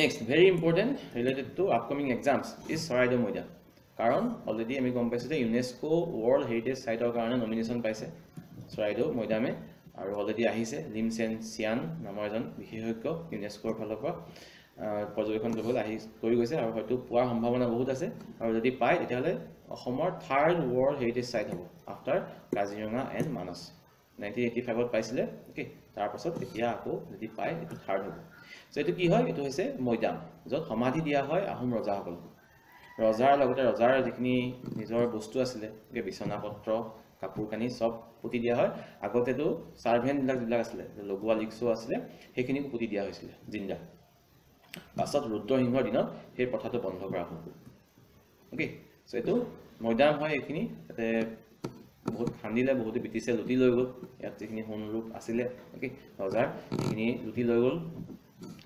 next very important related to upcoming exams is Charaideo Maidam কাৰণ অলৰেডি আমি গম পাইছোঁ যে ইউনেস্ক' ৱৰ্ল্ড হেৰিটেজ চাইটৰ কাৰণে নমিনেশ্যন পাইছে চৰাইদেউ মৈদামে আৰু অলৰেডি আহিছে লিমচেন চিয়ান নামৰ এজন বিশেষজ্ঞ ইউনেস্ক'ৰ ফালৰ পৰা আহ, পৰ্যবেক্ষণ কৰিবলৈ আহি কৰি গৈছে আৰু হয়তো পোৱাৰ সম্ভাৱনা বহুত আছে। আৰু যদি পায় তেতিয়াহ'লে অসমৰ থাৰ্ড ৱৰ্ল্ড হেৰিটেজ চাইট হ'ব after Kaziranga and Manas nineteen eighty ফাইভত পাইছিলে অ'কে তাৰপাছত এতিয়া আকৌ যদি পায় এইটো থাৰ্ড হ'ব। চ' এইটো কি হয়? এইটো হৈছে মৈদাম য'ত সমাধি দিয়া হয় আহোম ৰজাসকলক। ৰজাৰ লগতে ৰজাৰ যিখিনি নিজৰ বস্তু আছিলে গতিকে বিচনা পত্ৰ কাপোৰ কানি চব পুতি দিয়া হয়। আগতেতো ছাৰ্ভেণ্টবিলাক যিবিলাক আছিলে লগোৱা লিক্সো আছিলে সেইখিনিকো পুতি দিয়া হৈছিলে জিন্দা। পাছত ৰুদ্ৰসিংহৰ দিনত সেই প্ৰথাটো বন্ধ কৰা হ'ল। অ'কে চ' এইটো মৈদাম হয় এইখিনি। ইয়াতে বহুত খান্দিলে বহুতে ব্ৰিটিছে লুটি লৈ গ'ল। ইয়াত যিখিনি সোণ ৰূপ আছিলে অ'কে ৰজাৰ সেইখিনি লুটি লৈ গ'ল।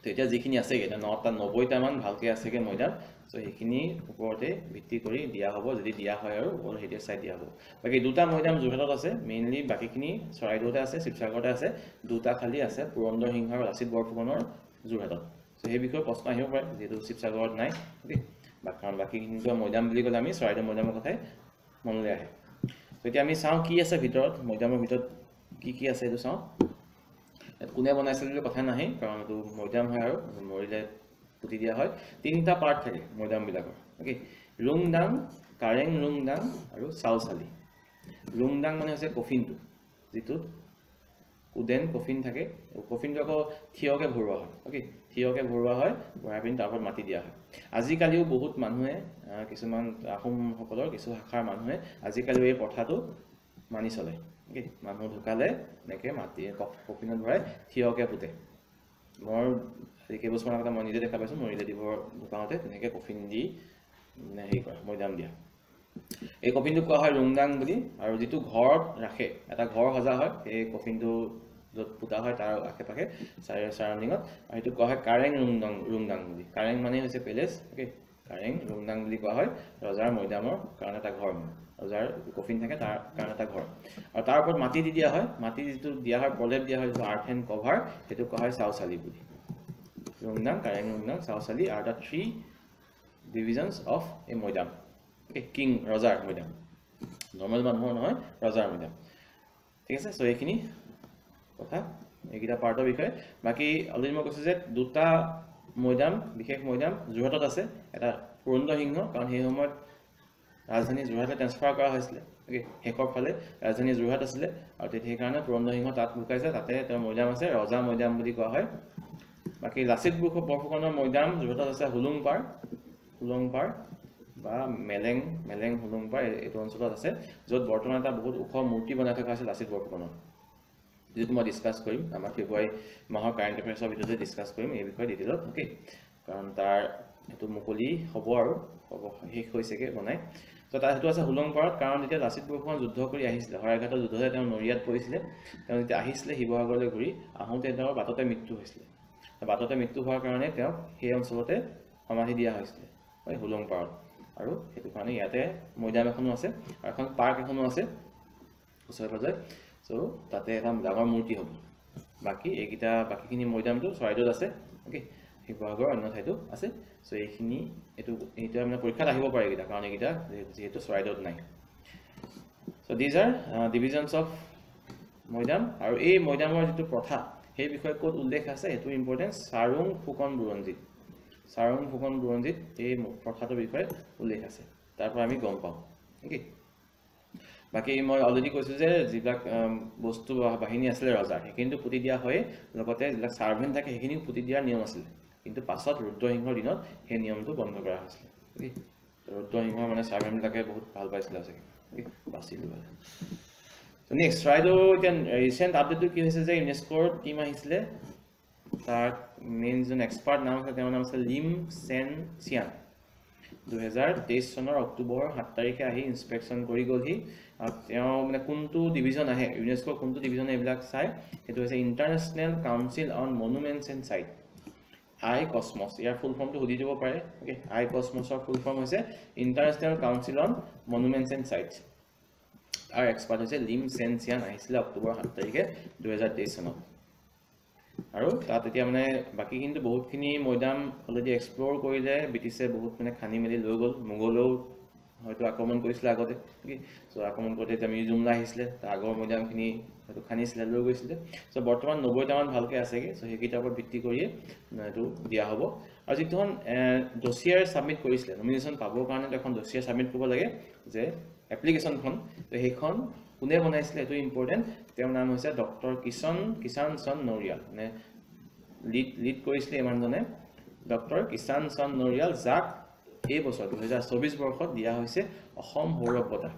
তো এতিয়া যিখিনি আছেগৈ এতিয়া নটা নব্বৈটামান ভালকৈ আছেগৈ মৈদাম চ' সেইখিনি ওপৰতে ভিত্তি কৰি দিয়া হ'ব যদি দিয়া হয় আৰু অল হেৰিটেজ চাই দিয়া হ'ব। বাকী দুটা মৈদাম যোৰহাটত আছে মেইনলি বাকীখিনি চৰাইদেউতে আছে শিৱসাগৰতে আছে। দুটা খালী আছে পুৰন্দৰ সিংহ আৰু লাচিত বৰফুকনৰ যোৰহাটত। চ' সেই বিষয়ে প্ৰশ্ন আহিব পাৰে যিহেতু শিৱসাগৰত নাই। বা কাৰণ বাকীখিনি মৈদাম বুলি ক'লে আমি চৰাইদেউ মৈদামৰ কথাই মনলৈ আহে। এতিয়া আমি চাওঁ কি আছে ভিতৰত মৈদামৰ ভিতৰত কি কি আছে এইটো চাওঁ। কোনে বনাইছিল বুলি কথা নাহে কাৰণ এইটো মৈদাম হয় আৰু মৰিলে পুতি দিয়া হয়। তিনিটা পাৰ্ট থাকে মৈদামবিলাকৰ অ'কে ৰুংদাং কাৰেং ৰুংদাং আৰু চাউচালি ৰুংদাং মানে হৈছে কফিনটো যিটোত উডেন কফিন থাকে। কফিনটো আকৌ থিয়কৈ ভৰোৱা হয় অ'কে থিয়কৈ ভৰোৱা হয় ভৰাই পিনি তাৰ ওপৰত মাটি দিয়া হয়। আজিকালিও বহুত মানুহে কিছুমান আহোমসকলৰ কিছু শাখাৰ মানুহে আজিকালিও এই প্ৰথাটো মানি চলে। মানুহ ঢুকালে এনেকৈ মাটি কফিনত ভৰাই থিয়কৈ পোতে। মোৰ কেইবছৰমান আগতে মই নিজে দেখা পাইছোঁ মোৰ ৰিলেটিভৰ ঢুকাওঁতে তেনেকৈ কফিন দি হেৰি কৰে মৈদাম দিয়া। এই কফিনটোক কোৱা হয় ৰুংদাং বুলি আৰু যিটো ঘৰত ৰাখে এটা ঘৰ সজা হয় সেই কফিনটো য'ত পোতা হয় তাৰ আশে পাশে চাৰি চাৰাউণ্ডিঙত আৰু সেইটো কোৱা হয় কাৰেং ৰুংদাং ৰুংদাং বুলি। কাৰেং মানে হৈছে পেলেচ অ'কে কাৰেং ৰুংদাং বুলি কোৱা হয় ৰজাৰ মৈদামৰ কাৰণে এটা ঘৰ মানে। ৰজাৰ কফিন থাকে তাৰ কাৰণে এটা ঘৰ। আৰু তাৰ ওপৰত মাটি দি দিয়া হয়। মাটি যিটো দিয়া হয় প্ৰলেপ দিয়া হয় যিটো আৰ্থ এণ্ড কভাৰ সেইটো কোৱা হয় চাউচালি বুলি। ৰুংদাং কাৰেং ৰুংদাং চাউচালি are the three divisions of a moidam okay king ৰজাৰ মৈদাম। নৰ্মেল মানুহৰ নহয় ৰজাৰ মৈদাম। ঠিক আছে? চ' এইখিনি কথা এইকেইটা পাৰ্টৰ বিষয়ে। বাকী অলৰেডি মই কৈছোঁ যে দুটা মৈদাম বিশেষ মৈদাম যোৰহাটত আছে এটা পুৰন্দৰ সিংহ কাৰণ সেই সময়ত ৰাজধানী যোৰহাটলৈ ট্ৰেন্সফাৰ কৰা হৈছিলে শেষৰ ফালে ৰাজধানী যোৰহাট আছিলে আৰু তেতিয়া সেইকাৰণে পুৰন্দৰ সিংহ তাত লুকাইছে তাতে তেওঁৰ মৈদাম আছে ৰজা মৈদাম বুলি কোৱা হয়। বাকী লাচিত বৰফুকনৰ মৈদাম যোৰহাটত আছে হুলুং পাৰ হুলুং পাৰ বা মেলেং মেলেং হুলুং পাৰ এইটো অঞ্চলত আছে য'ত বৰ্তমান এটা বহুত ওখ মূৰ্তি বনাই থকা আছে লাচিত বৰফুকনৰ। যিটো মই ডিছকাছ কৰিম আমাৰ ফেব্ৰুৱাৰী মাহৰ কাৰেণ্ট এফেয়াৰ্ছৰ ভিতৰতে ডিছকাছ কৰিম এই বিষয়ে ডিটেইলত অ'কে কাৰণ তাৰ সেইটো মুকলি হ'ব আৰু হ'ব শেষ হৈছেগৈ বনাই। ত' তাত সেইটো আছে হুলং পাৰত কাৰণ যেতিয়া লাচিত বৰফুকন যুদ্ধ কৰি আহিছিলে শৰাইঘাটৰ যুদ্ধতে তেওঁ নৰিয়াত পৰিছিলে তেওঁ যেতিয়া আহিছিলে শিৱসাগৰলৈ ঘূৰি আহোঁতে তেওঁৰ বাটতে মৃত্যু হৈছিলে। বাটতে মৃত্যু হোৱাৰ কাৰণে তেওঁক সেই অঞ্চলতে সমাধি দিয়া হৈছিলে হয় হুলং পাৰত। আৰু সেইটো কাৰণে ইয়াতে মৈদাম এখনো আছে আৰু এখন পাৰ্ক এখনো আছে ওচৰে পাজৰে চ' তাতে এটা ডাঙৰ মূৰ্তি হ'ব। বাকী এইকেইটা বাকীখিনি মৈদামটো চৰাইদেউত আছে অ'কে শিৱসাগৰ অন্য ঠাইতো আছে। চ' এইখিনি এইটো এইটো মানে পৰীক্ষাত আহিব পাৰে এইকেইটা কাৰণ এইকেইটা যিহেতু চৰাইদেউত নাই। So' these are divisions of moidam. আৰু এই মৈদামৰ যিটো প্ৰথা সেই বিষয়ে ক'ত উল্লেখ আছে সেইটো ইম্পৰ্টেণ্ট চাৰুং ফুকন বুৰঞ্জিত। চাৰুং ফুকন বুৰঞ্জিত এই প্ৰথাটোৰ বিষয়ে উল্লেখ আছে। তাৰ পৰা আমি গম পাওঁ অ'কে বাকী মই অলৰেডি কৈছোঁ যে যিবিলাক বস্তু বাহিনী আছিলে ৰজাৰ সেইখিনিতো পুতি দিয়া হয়ে লগতে যিবিলাক ছাৰ্ভেণ্ট থাকে সেইখিনিও পুতি দিয়াৰ নিয়ম আছিলে। কিন্তু পাছত ৰুদ্ৰসিংহৰ দিনত সেই নিয়মটো বন্ধ কৰা হৈছিলে। ৰুদ্ৰসিংহৰ মানে ছাৰ্ভেণ্টবিলাকে বহুত ভাল পাইছিলে চাগে। বাচি লোৱা নেক্সট চৰাইদেউ এতিয়া ৰিচেণ্ট আপডেটটো কি হৈছে যে ইউনেস্কোৰ টীম আহিছিলে। তাৰ মেইন যোন এক্সপাৰ্ট নাম আছে তেওঁৰ নাম আছে লিম চেন চিয়ান। দুহেজাৰ তেইছ চনৰ অক্টোবৰ সাত তাৰিখে আহি ইনস্পেকশ্যন কৰি গ'লহি। আৰু তেওঁ মানে কোনটো ডিভিজন আহে ইউনেস্কোৰ কোনটো ডিভিজনে এইবিলাক চায় সেইটো হৈছে International Council on Monuments and site ICOMOS year full ফৰ্মটো সুধি দিব পাৰে অ'কে আই কচমছৰ ফুল ফৰ্ম হৈছে International Council on Monuments and Sites তাৰ এক্সপাৰ্ট হৈছে লিম চেন চিয়ান আহিছিলে অক্টোবৰ সাত তাৰিখে দুহেজাৰ তেইছ চনত। আৰু তাত এতিয়া মানে বাকীখিনিতো বহুতখিনি মৈদাম অলৰেডি এক্সপ্ল'ৰ কৰিলে ব্ৰিটিছে বহুত মানে খান্দি মেলি লৈ গ'ল। মোগলেও হয়তো আক্ৰমণ কৰিছিলে আগতে। কি? চ' আক্ৰমণ কৰোঁতে এতিয়া মিউজিয়ামলৈ আহিছিলে। তাৰ আগৰ মৈদামখিনি হয়তো খান্দিছিলে লৈ গৈছিলে। চ' বৰ্তমান নব্বৈটামান ভালকৈ আছেগৈ। চ' সেইকেইটাৰ ওপৰত ভিত্তি কৰিয়ে এইটো দিয়া হ'ব। আৰু যিটোখন ডচিয়াৰ ছাবমিট কৰিছিলে নমিনেশ্যন পাবৰ কাৰণেতো এখন ডচিয়াৰ ছাবমিট কৰিব লাগে যে এপ্লিকেশ্যনখন তো সেইখন কোনে বনাইছিলে সেইটো ইম্পৰ্টেণ্ট তেওঁৰ নাম হৈছে ডক্টৰ কিষণ কিষাণ চন্দ নৰিয়াল মানে লিড লিড কৰিছিলে এই মানুহজনে ডক্টৰ কিষাণ চন্দ নৰিয়াল যাক এই বছৰ দুহেজাৰ চৌবিছ বৰ্ষত দিয়া হৈছে অসম সৌৰভ বঁটা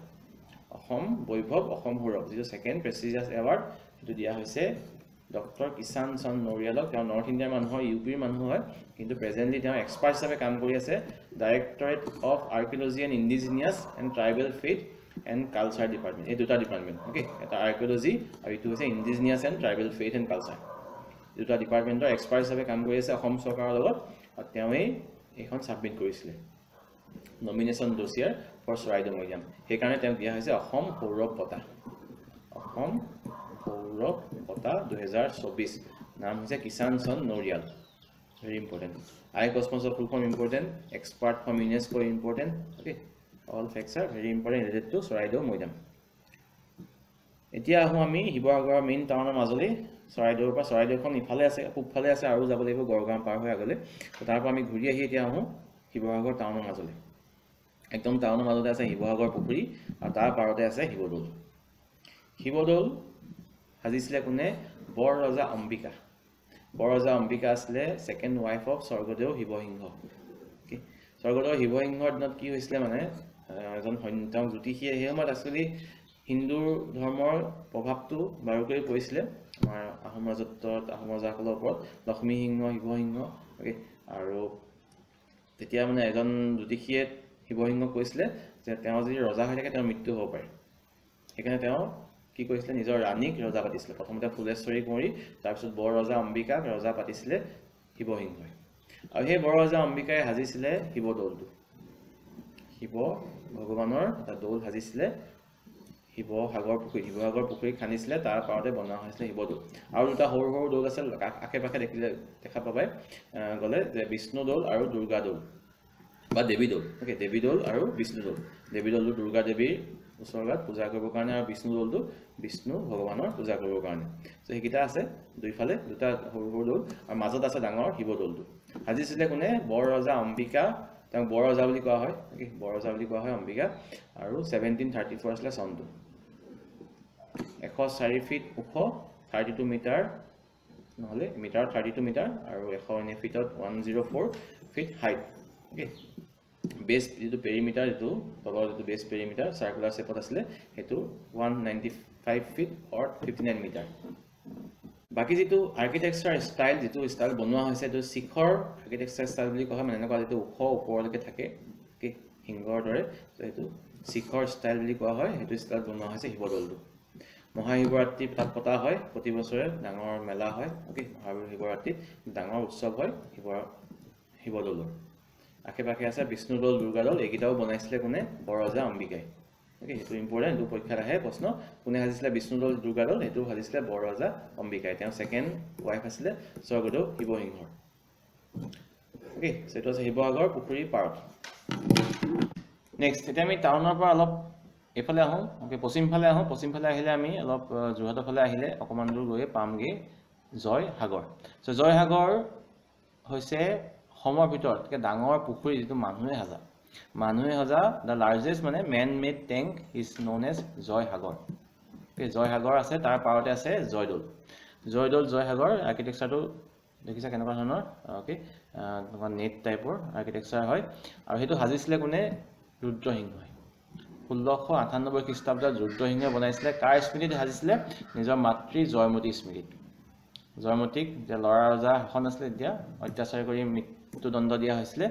অসম বৈভৱ অসম সৌৰভ যিটো ছেকেণ্ড প্ৰেচিডিয়াছ এৱাৰ্ড সেইটো দিয়া হৈছে ডক্টৰ কিষাণ চন্দ নৰিয়ালক তেওঁ নৰ্থ ইণ্ডিয়াৰ মানুহ হয় ইউ পিৰ মানুহ হয়। কিন্তু প্ৰেজেণ্টলি তেওঁ এক্সপাৰ্ট হিচাপে কাম কৰি আছে। Directorate of archaeology and indigenous and tribal faith and culture department এই দুটা ডিপাৰ্টমেণ্ট অ'কে এটা আৰ্কিঅলজি আৰু ইটো হৈছে indigenous and tribal faith and culture দুটা ডিপাৰ্টমেণ্টৰ এক্সপাৰ্ট হিচাপে কাম কৰি আছে অসম চৰকাৰৰ লগত আৰু তেওঁৱেই এইখন ছাবমিট কৰিছিলে nomination dossier for Charaideo Moidam সেইকাৰণে তেওঁক দিয়া হৈছে অসম সৌৰভ বঁটা অসম সৌৰভ বঁটা দুহেজাৰ চৌবিছ নাম হৈছে কিষাণ চন্দ নৰিয়াল ভেৰি ইম্পৰ্টেণ্ট আই কচমছৰ full form important expert from UNESCO' important okay all facts are very important related to Charaideo moidam এতিয়া আহোঁ আমি শিৱসাগৰৰ মেইন টাউনৰ মাজলৈ। চৰাইদেউৰ পৰা চৰাইদেউখন ইফালে আছে পূবফালে আছে আৰু যাব লাগিব গড়গাঁও পাৰ হৈ আগলৈ। তাৰ পৰা আমি ঘূৰি আহি এতিয়া আহোঁ শিৱসাগৰ টাউনৰ মাজলৈ। একদম টাউনৰ মাজতে আছে শিৱসাগৰ পুখুৰী আৰু তাৰ পাৰতে আছে শিৱদৌল। শিৱদৌল সাজিছিলে কোনে? বৰ ৰজা অম্বিকা। বৰ ৰজা অম্বিকা আছিলে second wife of Swargadeo Sivasingha. Swargadeo শিৱসিংহৰ দিনত কি হৈছিলে মানে এজন তেওঁ জ্যোতিষীয়ে সেই সময়ত একচুৱেলি হিন্দু ধৰ্মৰ প্ৰভাৱটো বাৰুকৰি পৰিছিলে। আমাৰ আহোম ৰাজত্বত আহোম ৰজাসকলৰ ওপৰত লক্ষ্মীসিংহ শিৱসিংহ অ'কে আৰু তেতিয়া মানে এজন জ্যোতিষীয়ে শিৱসিংহক কৈছিলে যে তেওঁ যদি ৰজা হৈ থাকে তেওঁৰ মৃত্যু হ'ব পাৰে। সেইকাৰণে তেওঁ কি কৰিছিলে নিজৰ ৰাণীক ৰজা পাতিছিলে। প্ৰথমতে ফুলেশ্বৰী কুঁৱৰী তাৰপিছত বৰ ৰজা অম্বিকাক ৰজা পাতিছিলে শিৱসিংহই আৰু সেই বৰ ৰজা অম্বিকাই সাজিছিলে শিৱদৌলটো। শিৱ ভগৱানৰ এটা দৌল সাজিছিলে। শিৱসাগৰ পুখুৰী শিৱসাগৰ পুখুৰী খান্দিছিলে তাৰ পাৰতে বনোৱা হৈছিলে শিৱদৌল আৰু দুটা সৰু সৰু দৌল আছে আশে পাশে দেখিলে দেখা পাবাই গ'লে যে বিষ্ণু দৌল আৰু দুৰ্গা দৌল বা দেৱী দৌল। অ'কে দেৱী দৌল আৰু বিষ্ণু দৌল। দেৱী দৌলটো দুৰ্গা দেৱীৰ ওচৰত পূজা কৰিবৰ কাৰণে আৰু বিষ্ণু দৌলটো বিষ্ণু ভগৱানৰ পূজা কৰিবৰ কাৰণে। চ' সেইকেইটা আছে দুইফালে দুটা সৰু সৰু দৌল আৰু মাজত আছে ডাঙৰ শিৱদৌলটো সাজিছিলে কোনে? বৰ ৰজা অম্বিকা তেওঁক বৰ ৰজা বুলি কোৱা হয় অ'কে বৰ ৰজা বুলি কোৱা হয় অম্বিকা। আৰু ছেভেণ্টিন থাৰ্টি ফ'ৰ আছিলে চনটো এশ চাৰি ফিট ওখ থাৰ্টি টু মিটাৰ নহ'লে মিটাৰ থাৰ্টি টু মিটাৰ আৰু এশ এনে ফিটত one zero' four feet height okay base যিটো পেৰিমিটাৰ যিটো তলৰ যিটো বেষ্ট পেৰিমিটাৰ চাৰ্কুলাৰ শ্বেপত আছিলে সেইটো one ninety five feet or fifty nine metre বাকী যিটো আৰ্কিটেকচাৰ ষ্টাইল যিটো ষ্টাইল বনোৱা হৈছে এইটো শিখৰ আৰ্কিটেকচাৰ ষ্টাইল বুলি কোৱা হয় মানে এনেকুৱা যিটো ওখ ওপৰলৈকে থাকে সিংহৰ দৰে সেইটো শিখৰ ষ্টাইল বুলি কোৱা হয় সেইটো ষ্টাইলত বনোৱা হৈছে শিৱদৌলটো। মহাশিৱৰাত্ৰি তাত পতা হয় প্ৰতি বছৰে ডাঙৰ মেলা হয় অ'কে মহাশিৱৰাত্ৰিত ডাঙৰ উৎসৱ হয় শিৱ শিৱদৌলৰ। আশে পাশে আছে বিষ্ণুদৌল দুৰ্গাদৌল এইকেইটাও বনাইছিলে কোনে? বৰৰজা অম্বিকাই। অ'কে সেইটো ইম্পৰ্টেণ্ট এইটো পৰীক্ষাত আহে প্ৰশ্ন। কোনে সাজিছিলে? বিষ্ণুদৌল দুৰ্গাদৌল সেইটো সাজিছিলে বৰৰজা অম্বিকাই। তেওঁ ছেকেণ্ড ৱাইফ আছিলে স্বৰ্গদেউ শিৱসিংহৰ অ'কে সেইটো আছে শিৱসাগৰ পুখুৰীৰ পাৰত। নেক্সট এতিয়া আমি টাউনৰ পৰা অলপ এইফালে আহোঁ। অ'কে পশ্চিমফালে আহোঁ। পশ্চিমফালে আহিলে আমি অলপ যোৰহাটৰ ফালে আহিলে অকণমান দূৰ গৈ পামগৈ জয়সাগৰ। চ' জয়সাগৰ হৈছে অসমৰ ভিতৰত ডাঙৰ পুখুৰী যিটো মানুহে সাজা। মানুহে সজা দ্য লাৰ্জেষ্ট মানে man made tank is known as Joysagar Joysagar আছে তাৰ পাৰতে আছে জয়দৌল। জয়দৌল জয়সাগৰ আৰ্কিটেকচাৰটো দেখিছা কেনেকুৱা ধৰণৰ? অ'কে তেনেকুৱা নেট টাইপৰ আৰ্কিটেকচাৰ হয়। আৰু সেইটো সাজিছিলে কোনে? ৰুদ্ৰসিংহই ষোল্লশ আঠান্নব্বৈ খ্ৰীষ্টাব্দত ৰুদ্ৰসিংহই বনাইছিলে। কাৰ স্মৃতিত সাজিছিলে? নিজৰ মাতৃ জয়মতী স্মৃতিত। জয়মতীক যে ল'ৰা ৰজা শাসন আছিলে তেতিয়া অত্যাচাৰ কৰি মৃত্যুদণ্ড দিয়া হৈছিলে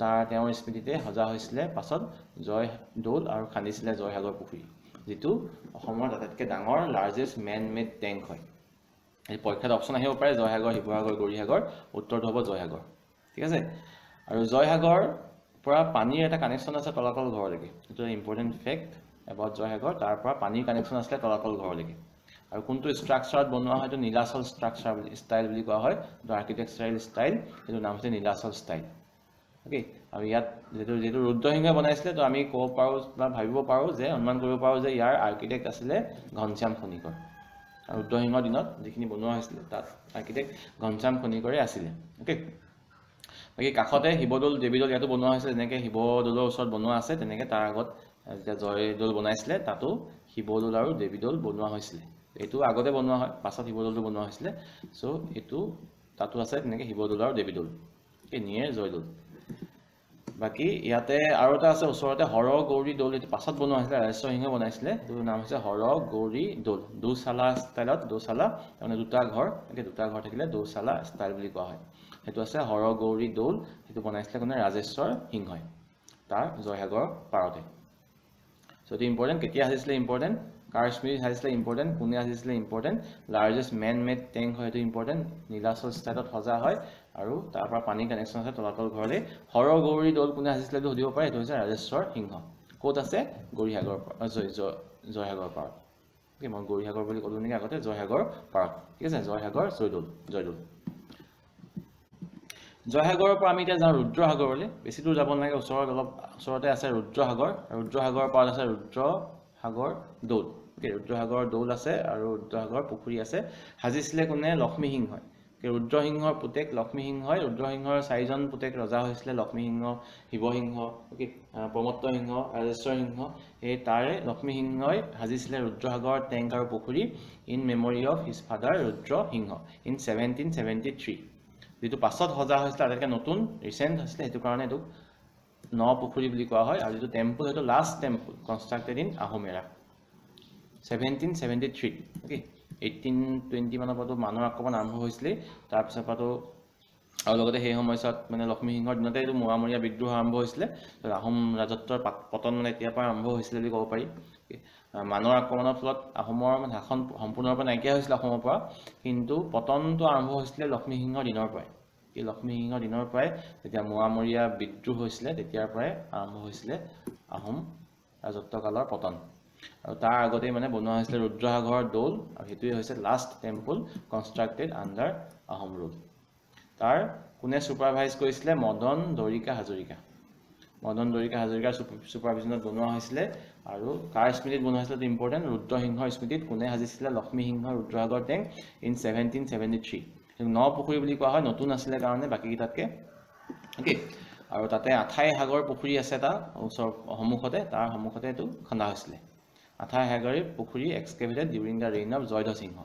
তাৰ তেওঁৰ স্মৃতিতে সজা হৈছিলে পাছত জয় দৌল আৰু খান্দিছিলে জয়সাগৰ পুখুৰী যিটো অসমৰ আটাইতকৈ ডাঙৰ লাৰ্জেষ্ট মেন মেড টেংক হয়। এই পৰীক্ষাত অপশ্যন আহিব পাৰে জয়সাগৰ শিৱসাগৰ গৌৰীসাগৰ উত্তৰটো হ'ব জয়সাগৰ ঠিক আছে? আৰু জয়সাগৰ পৰা পানীৰ এটা কানেকশ্যন আছে তলাতল ঘৰলৈকে এইটো ইম্পৰ্টেণ্ট ফেক্ট এবাউট জয়সাগৰ তাৰ পৰা পানীৰ কানেকশ্যন আছিলে তলাতল ঘৰলৈকে। আৰু কোনটো ষ্ট্ৰাকচাৰত বনোৱা হয় নীলাচল ষ্ট্ৰাকচাৰ বুলি ষ্টাইল বুলি কোৱা হয় এইটো আৰ্কিটেকচাৰেল ষ্টাইল সেইটো নাম হৈছে নীলাচল ষ্টাইল অ'কে আৰু ইয়াত যিটো যিটো ৰুদ্ৰসিংহই বনাইছিলে তো আমি ক'ব পাৰোঁ বা ভাবিব পাৰোঁ যে অনুমান কৰিব পাৰোঁ যে ইয়াৰ আৰ্কিটেক্ট আছিলে ঘনশ্যাম খনিকৰ। আৰু ৰুদ্ৰসিংহৰ দিনত যিখিনি বনোৱা হৈছিলে তাত আৰ্কিটেক্ট ঘনশ্যাম খনিকৰে আছিলে। অ'কে বাকী কাষতে শিৱদৌল দেৱীদৌল ইয়াতো বনোৱা হৈছে যেনেকৈ শিৱদৌলৰ ওচৰত বনোৱা আছে তেনেকৈ তাৰ আগত যেতিয়া জয়দৌল বনাইছিলে তাতো শিৱদৌল আৰু দেৱীদৌল বনোৱা হৈছিলে। এইটো আগতে বনোৱা হয় পাছত শিৱদৌলটো বনোৱা হৈছিলে। চ' এইটো তাতো আছে তেনেকৈ শিৱদৌল আৰু দেৱীদৌল। এই নিয়ে জয়দৌল। বাকী ইয়াতে আৰু এটা আছে ওচৰতে হৰ গৌৰী দৌল। এইটো পাছত বনোৱা হৈছিলে ৰাজেশ্বৰ সিংহে বনাইছিলে। এইটোৰ নাম হৈছে হৰ গৌৰী দৌল দৌচালা ষ্টাইলত দৌচালা তাৰমানে দুটা ঘৰ এনেকৈ দুটা ঘৰ থাকিলে দৌচালা ষ্টাইল বুলি কোৱা হয়। সেইটো আছে হৰ গৌৰী দৌল। সেইটো বনাইছিলে কোনে? ৰাজেশ্বৰ সিংহই। তাৰ জয়সাগৰ পাৰতে। চ' এইটো ইম্পৰ্টেণ্ট কেতিয়া সাজিছিলে ইম্পৰ্টেণ্ট স্মৃতি সাজিছিলে ইম্পৰ্টেণ্ট কোনে সাজিছিলে important largest man made tank হয় সেইটো ইম্পৰ্টেণ্ট নীলাচল ষ্টাইলত সজা হয় আৰু তাৰ পৰা পানী কানেকশ্যন আছে তলাতল ঘৰলৈ। সৰগৌৰী দৌল কোনে সাজিছিলে এইটো সুধিব পাৰে এইটো হৈছে ৰাজেশ্বৰ সিংহ। ক'ত আছে? গৌৰীসাগৰ জয়সাগৰ পাৰত। অ'কে মই গৌৰীসাগৰ বুলি ক'লোঁ নেকি আগতে? জয়সাগৰ পাৰত। ঠিক আছে জয়সাগৰ জয়দৌল জয়দৌল। জয়সাগৰৰ পৰা আমি এতিয়া যাওঁ ৰুদ্ৰসাগৰলৈ। বেছি দূৰ যাব নালাগে ওচৰত অলপ ওচৰতে আছে ৰুদ্ৰসাগৰ। ৰুদ্ৰসাগৰৰ পাৰত আছে ৰুদ্ৰসাগৰ দৌল। ৰুদ্ৰসাগৰ দৌল আছে আৰু ৰুদ্ৰসাগৰ পুখুৰী আছে। সাজিছিলে কোনে লক্ষ্মীসিংহই ৰুদ্ৰসিংহৰ পুতেক লক্ষ্মীসিংহই ৰুদ্ৰসিংহৰ চাৰিজন পুতেক ৰজা হৈছিলে লক্ষ্মীসিংহ শিৱসিংহ অ'কে প্ৰমত্ত সিংহ ৰাজেশ্বৰ সিংহ। সেই তাৰে লক্ষ্মীসিংহই সাজিছিলে ৰুদ্ৰসাগৰ টেংক আৰু পুখুৰী in memory of his father Rudrasingha in seventeen seventy three. যিটো পাছত সজা হৈছিলে আটাইতকৈ নতুন ৰিচেণ্ট হৈছিলে সেইটো কাৰণে এইটোক ন পুখুৰী বুলি কোৱা হয়। আৰু যিটো টেম্পুল সেইটো last temple constructed in Ahom era. Seventeen seventy three okay eighteen twenty মানৰ পৰাতো মানুহৰ আক্ৰমণ আৰম্ভ হৈছিলেই তাৰপিছৰ পৰাতো আৰু লগতে সেই সময়ছোৱাত মানে লক্ষ্মীসিংহৰ দিনতে এইটো মোৱামৰীয়া বিদ্ৰোহ আৰম্ভ হৈছিলে। আহোম ৰাজত্বৰ পতন মানে এতিয়াৰ পৰা আৰম্ভ হৈছিলে বুলি ক'ব পাৰি। মানুহৰ আক্ৰমণৰ ফলত আহোমৰ মানে শাসন সম্পূৰ্ণৰূপে নাইকিয়া হৈছিলে অসমৰ পৰা। কিন্তু পতনটো আৰম্ভ হৈছিলে লক্ষ্মীসিংহৰ দিনৰ পৰাই। এই লক্ষ্মীসিংহৰ দিনৰ পৰাই যেতিয়া মোৱামৰীয়া বিদ্ৰোহ হৈছিলে তেতিয়াৰ পৰাই আৰম্ভ হৈছিলে আহোম ৰাজত্বকালৰ পতন। আৰু তাৰ আগতেই মানে বনোৱা হৈছিলে ৰুদ্ৰসাগৰ দৌল আৰু সেইটোৱে হৈছে last temple constructed under Ahom rule তাৰ কোনে ছুপাৰভাইজ কৰিছিলে? মদন দৰিকা হাজৰিকা। মদন দৰিকা হাজৰিকাৰ ছুপাৰভিজনত বনোৱা হৈছিলে আৰু কাৰ স্মৃতিত বনোৱা হৈছিলে ইম্পৰ্টেণ্ট ৰুদ্ৰসিংহৰ স্মৃতিত কোনে সাজিছিলে Lakshmisingha Rudrasagar tank in seventeen seventy three ন পুখুৰী বুলি কোৱা হয় নতুন আছিলে কাৰণে বাকীকেইটাতকৈ অ'কে আৰু তাতে আঠাই সাগৰ পুখুৰী আছে এটা ওচৰ সন্মুখতে তাৰ সন্মুখতে এইটো খন্দা হৈছিলে। আঠাই সাগৰী পুখুৰী excavated during the reign of Jayadhwaj Singha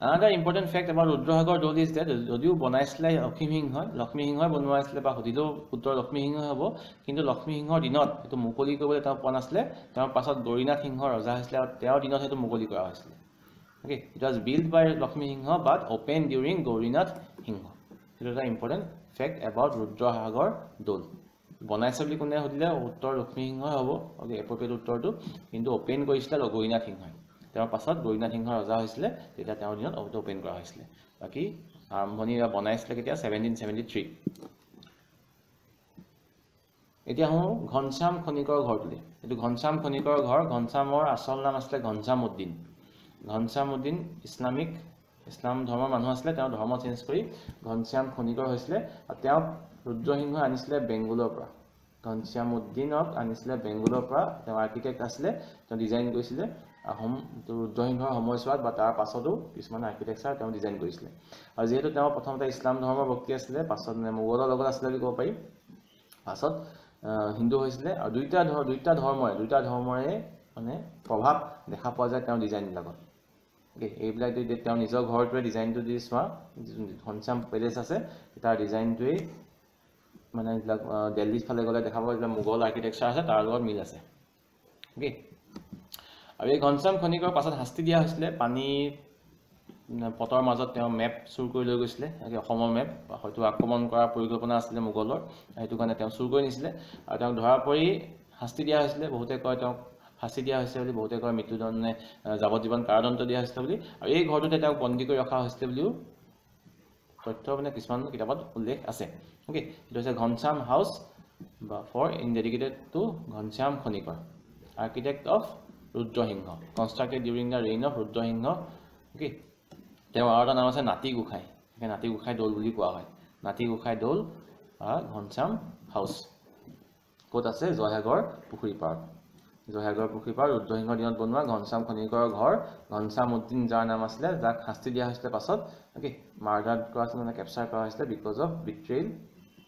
another important fact about Rudrasagar Doul is date যদিও বনাইছিলে লক্ষ্মীসিংহই লক্ষ্মীসিংহই বনোৱাইছিলে বা সুধিলেও উত্তৰ লক্ষ্মীসিংহই হ'ব কিন্তু লক্ষ্মীসিংহৰ দিনত সেইটো মুকলি কৰিবলৈ তেওঁ পোৱা নাছিলে। তেওঁৰ পাছত গৌৰীনাথ সিংহ ৰজা হৈছিলে আৰু তেওঁৰ দিনত সেইটো মুকলি কৰা হৈছিলে। Okay it was build by Lakshmisingha but open during Gaurinath Singha. সেইটো এটা important fact about Rudrasagar Doul. বনাইছে বুলি কোনে সুধিলে উত্তৰ লক্ষ্মীসিংহই হ'ব। অ'কে উত্তৰটো কিন্তু অ'পেন কৰিছিলে গৌৰীনাথ সিংহই। তেওঁৰ পাছত গৌৰীনাথ সিংহ ৰজা হৈছিলে তেতিয়া তেওঁৰ দিনত অটো অ'পেন কৰা হৈছিলে। বাকী আৰম্ভণি বনাইছিলে কেতিয়া? ছেভেণ্টিন ছেভেণ্টি থ্ৰী এতিয়া আহোঁ ঘনশ্যাম খনিকৰ ঘৰটোলৈ এইটো ঘনশ্যাম খনিকৰ ঘৰ ঘনশ্যামৰ আচল নাম আছিলে ঘনশ্যাম উদ্দিন ঘনশ্যাম উদ্দিন ইছলামিক ইছলাম ধৰ্মৰ মানুহ আছিলে তেওঁ ধৰ্ম চেঞ্জ কৰি ঘনশ্যাম খনিকৰ হৈছিলে। আৰু তেওঁক ৰুদ্ৰসিংহই আনিছিলে বেংগলৰ পৰা। ঘনশ্যাম উদ্দিনক আনিছিলে বেংগলৰ পৰা। তেওঁ আৰ্কিটেক্ট আছিলে তেওঁ ডিজাইন কৰিছিলে। আহোম ৰুদ্ৰসিংহৰ সময়ছোৱাত বা তাৰ পাছতো কিছুমান আৰ্কিটেকচাৰ তেওঁ ডিজাইন কৰিছিলে। আৰু যিহেতু তেওঁ প্ৰথমতে ইছলাম ধৰ্মৰ ব্যক্তি আছিলে পাছত মানে মোগলৰ লগত আছিলে বুলি ক'ব পাৰি। পাছত হিন্দু হৈছিলে। আৰু দুইটা ধৰ দুইটা ধৰ্মৰে দুইটা ধৰ্মৰে মানে প্ৰভাৱ দেখা পোৱা যায় তেওঁৰ ডিজাইনবিলাকত অ'কে এইবিলাক তেওঁ নিজৰ ঘৰটোৱে ডিজাইনটো দি চোৱা ঘনশ্যাম পেলেচ আছে তাৰ ডিজাইনটোৱেই মানে এইবিলাক দেল্লীৰ ফালে গ'লে দেখা পোৱা যিবিলাক মোগল আৰ্কিটেকচাৰ আছে তাৰ লগত মিল আছে। অ'কে আৰু এই ঘনশ্যাম খনিকৰ পাছত শাস্তি দিয়া হৈছিলে পানী পথৰ মাজত তেওঁ মেপ চুৰ কৰি লৈ গৈছিলে অসমৰ মেপ হয়তো আক্ৰমণ কৰাৰ পৰিকল্পনা আছিলে মোগলৰ সেইটো কাৰণে তেওঁ চুৰ কৰি নিছিলে। আৰু তেওঁক ধৰা পৰি শাস্তি দিয়া হৈছিলে বহুতে কয় তেওঁক ফাঁচি দিয়া হৈছে বুলি বহুতে কয় মৃত্যুদণ্ডে যাৱজ্জীৱন কাৰাদণ্ড দিয়া হৈছিলে বুলি। আৰু এই ঘৰটোতে তেওঁক বন্দী কৰি ৰখা হৈছিলে বুলিও তথ্য মানে কিছুমান কিতাপত উল্লেখ আছে। অ'কে এইটো হৈছে ঘনশ্যাম হাউচ বা for in dedicated to Ghanashyam Khanikar architect of Rudrasingha constructed during the reign of Rudrasingha okay তেওঁ আৰু এটা নাম আছে নাতি গোসাঁই। সেই নাতি গোসাঁই দৌল বুলি কোৱা হয়। নাতি গোসাঁই দৌল বা ঘনশ্যাম হাউচ ক'ত আছে? জয়সাগৰ পুখুৰী পাৰত। জয়সাগৰ পুখুৰী পাৰ ৰুদ্ৰসিংহৰ দিনত বনোৱা ঘনশ্যাম খনিকৰৰ ঘৰ। ঘনশ্যাম উদ্দিন যাৰ নাম আছিলে যাক শাস্তি দিয়া হৈছিলে পাছত। অ'কে মাৰ্ডাৰ কৰা আছিলে মানে কেপচাৰ কৰা হৈছিলে বিকজ অফ বিট্ৰেইল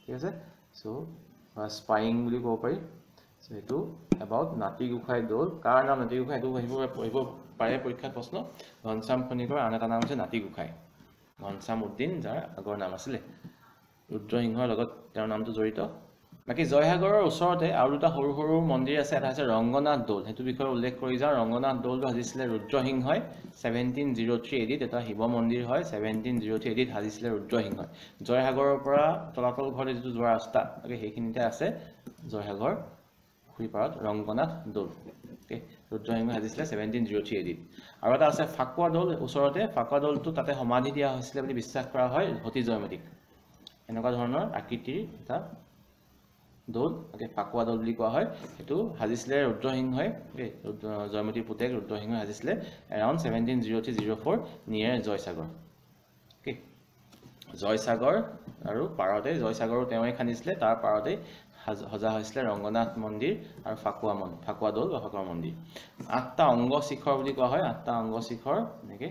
ঠিক আছে? চ' স্পাইং বুলি ক'ব পাৰি। চ' সেইটো এবাউট নাতি গোসাঁই দৌল। কাৰ নাম নাতি গোসাঁই এইটো আহিব আহিব পাৰে পৰীক্ষাত প্ৰশ্ন। ঘনশ্যাম খনিকৰ আন এটা নাম হৈছে নাতি গোসাঁই ঘনশ্যাম উদ্দিন যাৰ আগৰ নাম আছিলে। ৰুদ্ৰসিংহৰ লগত তেওঁৰ নামটো জড়িত। বাকী জয়সাগৰৰ ওচৰতে আৰু দুটা সৰু সৰু মন্দিৰ আছে এটা হৈছে ৰংগনাথ দৌল। সেইটো বিষয়ে উল্লেখ কৰি যাওঁ। ৰংগনাথ দৌলটো সাজিছিলে ৰুদ্ৰসিংহই ছেভেণ্টিন জিৰ' থ্ৰী এডিত এটা শিৱ মন্দিৰ হয় ছেভেণ্টিন জিৰ' থ্ৰী এডিত সাজিছিলে ৰুদ্ৰসিংহই। জয়সাগৰৰ পৰা তলাতল ঘৰলৈ যিটো যোৱা ৰাস্তা তাকে সেইখিনিতে আছে জয়সাগৰ পুখুৰী পাৰত ৰংগনাথ দৌল। ৰুদ্ৰসিংহ সাজিছিলে ছেভেণ্টিন জিৰ' থ্ৰী এডিত আৰু এটা আছে ফাকুৱা দৌল ওচৰতে। ফাকুৱা দৌলটো তাতে সমাধি দিয়া হৈছিলে বুলি বিশ্বাস কৰা হয় সতী জয়মতীক এনেকুৱা ধৰণৰ আকৃতিৰ এটা দৌল অ'কে ফাকুৱা দৌল বুলি কোৱা হয়। সেইটো সাজিছিলে ৰুদ্ৰসিংহই জয়মতীৰ পুতেক ৰুদ্ৰসিংহই সাজিছিলে around seventeen zero' three zero' four near Joysagar. Okay Joysagar আৰু পাৰতে জয়সাগৰো তেওঁৱে খান্দিছিলে। তাৰ পাৰতেই সজা হৈছিলে ৰংগনাথ মন্দিৰ আৰু ফাকুৱা মন ফাকুৱা দৌল বা ফাকুৱা মন্দিৰ। আঠটা অংগ শিখৰ বুলি কোৱা হয়। আঠটা অংগ শিখৰ এনেকৈ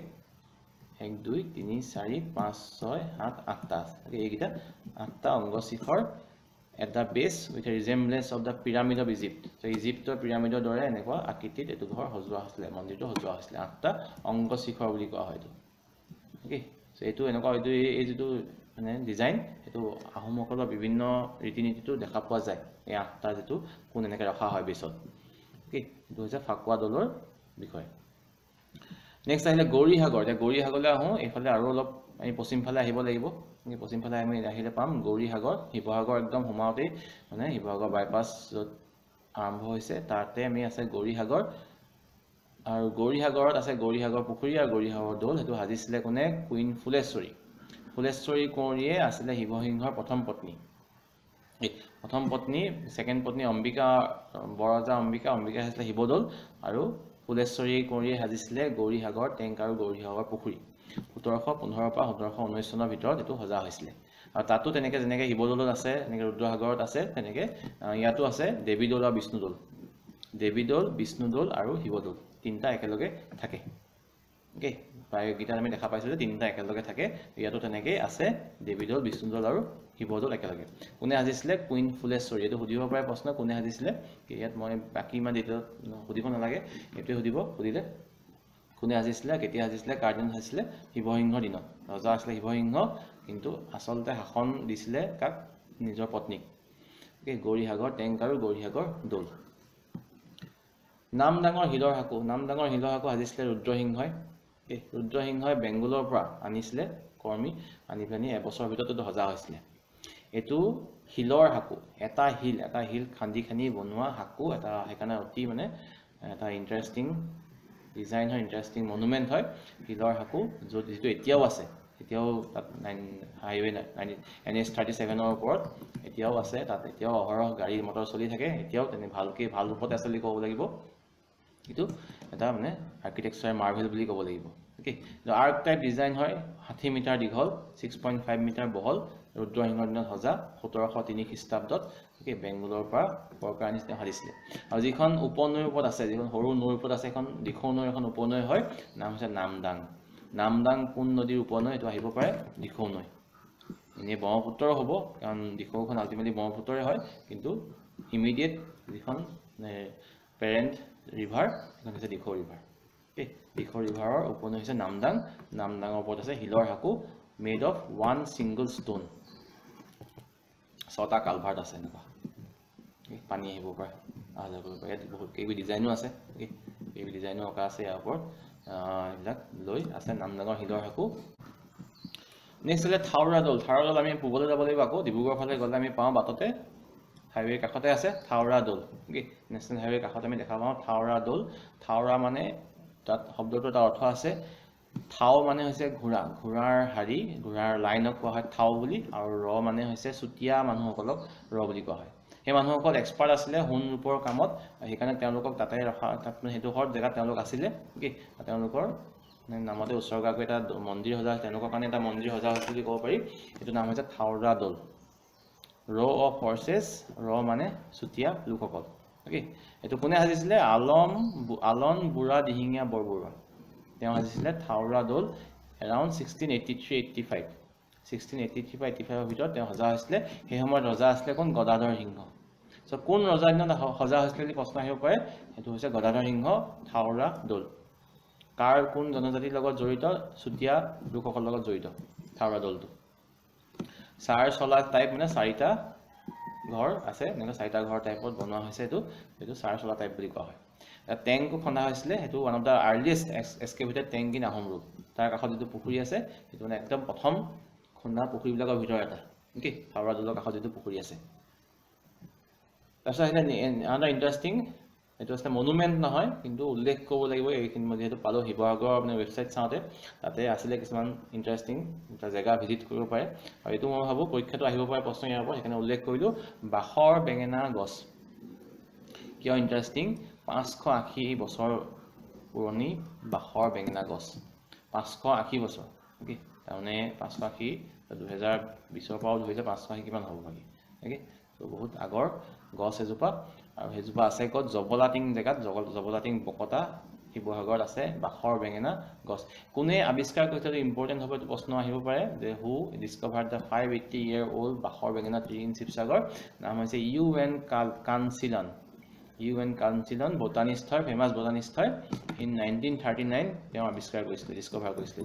এক দুই তিনি চাৰি পাঁচ ছয় সাত আঠটা এইকেইটা আঠটা অংগ শিখৰ base with a resemblance of the pyramid of Egypt ত' ইজিপ্তৰ পিৰামিডৰ দৰে এনেকুৱা আকৃতিত এইটো ঘৰ সজোৱা হৈছিলে মন্দিৰটো সজোৱা হৈছিলে আঠটা অংগ শিখৰ বুলি কোৱা হয় এইটো। অ'কে চ' এইটো এনেকুৱা এইটো এই যিটো মানে ডিজাইন সেইটো আহোমসকলৰ বিভিন্ন ৰীতি নীতিটো দেখা পোৱা যায়। এই আঠটা যিটো কোন এনেকৈ ৰখা হয় বেছত অ'কে এইটো হৈছে ফাকুৱা দৌলৰ বিষয়। নেক্সট আহিলে গৌৰীসাগৰ। এতিয়া গৌৰীসাগৰলৈ আহোঁ এইফালে আৰু অলপ আমি পশ্চিমফালে আহিব লাগিব। পশ্চিমফালে আমি আহিলে পাম। গৌৰীসাগৰ শিৱসাগৰ একদম সোমাওঁতেই মানে শিৱসাগৰ বাইপাছ য'ত আৰম্ভ হৈছে তাতে আমি আছে গৌৰীসাগৰ। আৰু গৌৰীসাগৰত আছে গৌৰীসাগৰ পুখুৰী আৰু গৌৰীসাগৰ দৌল। সেইটো সাজিছিলে কোনে? কুইন ফুলেশ্বৰী। ফুলেশ্বৰী কুঁৱৰীয়ে আছিলে শিৱসিংহৰ প্ৰথম পত্নী। প্ৰথম পত্নী ছেকেণ্ড পত্নী অম্বিকা বৰজা অম্বিকা অম্বিকা সাজিছিলে শিৱদৌল। আৰু ফুলেশ্বৰী কুঁৱৰীয়ে সাজিছিলে গৌৰীসাগৰ টেংক আৰু গৌৰীসাগৰ পুখুৰী। সোতৰশ পোন্ধৰৰ পৰা সোতৰশ ঊনৈছ চনৰ ভিতৰত এইটো সজা হৈছিলে। আৰু তাতো তেনেকৈ যেনেকৈ শিৱদৌলত আছে তেনেকৈ ৰুদ্ৰসাগৰত আছে তেনেকৈ ইয়াতো আছে দেৱীদৌল আৰু বিষ্ণুদৌল। দেৱীদৌল বিষ্ণুদৌল আৰু শিৱদৌল তিনিটা একেলগে থাকে। অ'কে প্ৰায়কেইটাত আমি দেখা পাইছোঁ যে তিনিটা একেলগে থাকে। ইয়াতো তেনেকেই আছে দেৱীদৌল বিষ্ণুদৌল আৰু শিৱদৌল একেলগে। কোনে সাজিছিলে? কুইন ফুলেশ্বৰী। এইটো সুধিব পাৰে প্ৰশ্ন কোনে সাজিছিলে? ইয়াত মই বাকী ইমান ডিটেইলত সুধিব নালাগে। এইটোৱে সুধিব সুধিলে কোনে সাজিছিলে কেতিয়া সাজিছিলে কাৰ দিনত সাজিছিলে শিৱসিংহৰ দিনত। ৰজা আছিলে শিৱসিংহ কিন্তু আচলতে শাসন দিছিলে কাক? নিজৰ পত্নীক। গৌৰীসাগৰ টেংক আৰু গৌৰীসাগৰ দৌল। নামডাঙৰ শিলৰ সাঁকো। নামডাঙৰ শিলৰ সাঁকো সাজিছিলে ৰুদ্ৰসিংহই। ৰুদ্ৰসিংহই বেংগলৰ পৰা আনিছিলে কৰ্মী আনি পেনি এবছৰৰ ভিতৰত সজা হৈছিলে। এইটো শিলৰ সাঁকো। এটা শিল এটা শিল খান্দি খান্দি বনোৱা সাঁকো এটা সেইকাৰণে অতি মানে এটা ইণ্টাৰেষ্টিং ডিজাইন হয় ইণ্টাৰেষ্টিং মনুমেণ্ট হয় শিলৰ সাঁকো য'ত যিটো এতিয়াও আছে এতিয়াও তাত nine highway N H thirty ছেভেনৰ ওপৰত এতিয়াও আছে তাত এতিয়াও অহৰহ গাড়ী মটৰ চলি থাকে এতিয়াও তেনে ভালকৈ ভাল ৰূপতে আছে বুলি ক'ব লাগিব। এইটো এটা মানে আৰ্কিটেকচাৰ মাৰ্ভেল বুলি ক'ব লাগিব অ'কে আৰ্ক টাইপ ডিজাইন হয় ষাঠি মিটাৰ দীঘল ছিক্স পইণ্ট ফাইভ মিটাৰ বহল ৰুদ্ৰসিংহৰ দিনত সজা সোতৰশ তিনি খ্ৰীষ্টাব্দত অ'কে বেংগলৰ পৰা বৰকাৰ নিচিনা সাজিছিলে আৰু যিখন উপনৈৰ ওপৰত আছে যিখন সৰু নৈৰ ওপৰত আছে এখন দিখৌ নৈ এখন উপনৈ হয় নাম হৈছে নামদাং। নামদাং কোন নদীৰ উপনৈ এইটো আহিব পাৰে দিখৌ নৈ। এনেই ব্ৰহ্মপুত্ৰৰ হ'ব কাৰণ দিখৌখন আল্টিমেটলি ব্ৰহ্মপুত্ৰৰে হয় কিন্তু ইমিডিয়েট যিখন পেৰেণ্ট ৰিভাৰ সেইখন হৈছে দিখৌ ৰিভাৰ অ'কে দিখৌ ৰিভাৰৰ উপনৈ হৈছে নামদাং। নামদাঙৰ ওপৰত আছে শিলৰ সাঁকো made of one single stone ছটা কালভাৰ্ট আছে এনেকুৱা। পানী আহিব পাৰে। অহা কৰিব পাৰে ইয়াত বহুত কেইবি ডিজাইনো আছে। কেইবি ডিজাইনো অঁকা আছে ইয়াৰ ওপৰত। এইবিলাক লৈ আছে নামদাঙৰ শিলৰ সাঁকো। নেক্সট হ'লে থাওৰা দৌল থাওৰা দৌল আমি পূবলৈ যাব লাগিব আকৌ। ডিব্ৰুগড় ফালে গ'লে আমি পাওঁ বাটতে। হাইৱেৰ কাষতে আছে থাওৰা দৌল অ'কে নেশ্যনেল হাইৱেৰ কাষত আমি দেখা পাওঁ থাওৰা দৌল থাওৰা মানে তাত শব্দটো এটা অৰ্থ আছে। থাও মানে হৈছে ঘোঁৰা। ঘোঁৰাৰ শাৰী ঘোঁৰাৰ লাইনক কোৱা হয় থাও বুলি। আৰু ৰ মানে হৈছে চুতীয়া মানুহসকলক ৰ বুলি কোৱা হয়। সেই মানুহসকল এক্সপাৰ্ট আছিলে সোণ ৰূপৰ কামত সেইকাৰণে তেওঁলোকক তাতে ৰখা সেইটো ঘৰত জেগাত তেওঁলোক আছিলে অ'কে তেওঁলোকৰ নামতে উৎসৰ্গা কৰি এটা মন্দিৰ সজা তেওঁলোকৰ কাৰণে এটা মন্দিৰ সজা হৈছে বুলি ক'ব পাৰি। এইটো নাম হৈছে থাওৰা দৌল। ৰ অফ হৰ্চেছ ৰ মানে চুতীয়া লোকসকল অ'কে এইটো কোনে সাজিছিলে? আলম আলন বুঢ়া দিহিঙীয়া বৰবৰুৱা। তেওঁ সাজিছিলে Thaora Doul around sixteen eighty three eighty five sixteen eighty three বা এইটি ফাইভৰ ভিতৰত তেওঁ সজা হৈছিলে। সেই সময়ত ৰজা আছিলে কোন? গদাধৰ সিংহ। চ' কোন ৰজাৰ দিনত সজা হৈছিলে বুলি প্ৰশ্ন আহিব পাৰে সেইটো হৈছে গদাধৰ সিংহ থাওৰা দৌল। কাৰ কোন জনজাতিৰ লগত জড়িত? চুতীয়া লোকসকলৰ লগত জড়িত থাওৰা দৌলটো। চাৰ চলা টাইপ মানে চাৰিটা ঘৰ আছে এনেকৈ চাৰিটা ঘৰ টাইপত বনোৱা হৈছে এইটো সেইটো চাৰ চলা টাইপ বুলি কোৱা হয়। টেংকো খন্দা হৈছিলে সেইটো one of the earliest excavated tank in Ahom road তাৰ কাষত যিটো পুখুৰী আছে সেইটো মানে একদম প্ৰথম খন্দা পুখুৰীবিলাকৰ ভিতৰত এটা। অ'কে? হাওৰা দৌলৰ কাষত যিটো পুখুৰী আছে। তাৰপিছত আহিলে ইণ্টাৰেষ্টিং এইটো আছিলে মনুমেণ্ট নহয় কিন্তু উল্লেখ কৰিব লাগিব এইখিনি মই যিহেতু পালোঁ শিৱসাগৰৰ আপুনি ৱেবছাইট চাওঁতে তাতে আছিলে কিছুমান ইণ্টাৰেষ্টিং জেগা ভিজিট কৰিব পাৰে। আৰু এইটো মই ভাবোঁ পৰীক্ষাটো আহিব পাৰে প্ৰশ্ন ইয়াৰ ওপৰত সেইকাৰণে উল্লেখ কৰিলোঁ বাঁহৰ বেঙেনা গছ। কিয় ইণ্টাৰেষ্টিং পাঁচশ আশী বছৰ পুৰণি বাঁহৰ বেঙেনা গছ। পাঁচশ আশী বছৰ অ'কে তাৰমানে পাঁচশ আশী দুহেজাৰ বিছৰ পৰাও ধৰিলে পাঁচশ আশী কিমান হ'ব বাকী অ'কে ত' বহুত আগৰ গছ এজোপা আৰু সেইজোপা আছে ক'ত? জবলাটিং জেগাত জব জবলাটিং বকতা শিৱসাগৰত আছে বাঁহৰ বেঙেনা গছ। কোনে আৱিষ্কাৰ কৰিছে এইটো ইম্পৰ্টেণ্ট হ'ব এইটো প্ৰশ্ন আহিব পাৰে। যে who discover the five eighty year old বাঁহৰ বেঙেনা ইন শিৱসাগৰ? নাম হৈছে ইউ এন কাল কানচিলন ইউ এন কাউঞ্চিলন বটানিষ্ট হয় ফেমাছ বটানিষ্ট হয় ইন নাইনটিন থাৰ্টি নাইন তেওঁ আৱিষ্কাৰ কৰিছিলে ডিছকভাৰ কৰিছিলে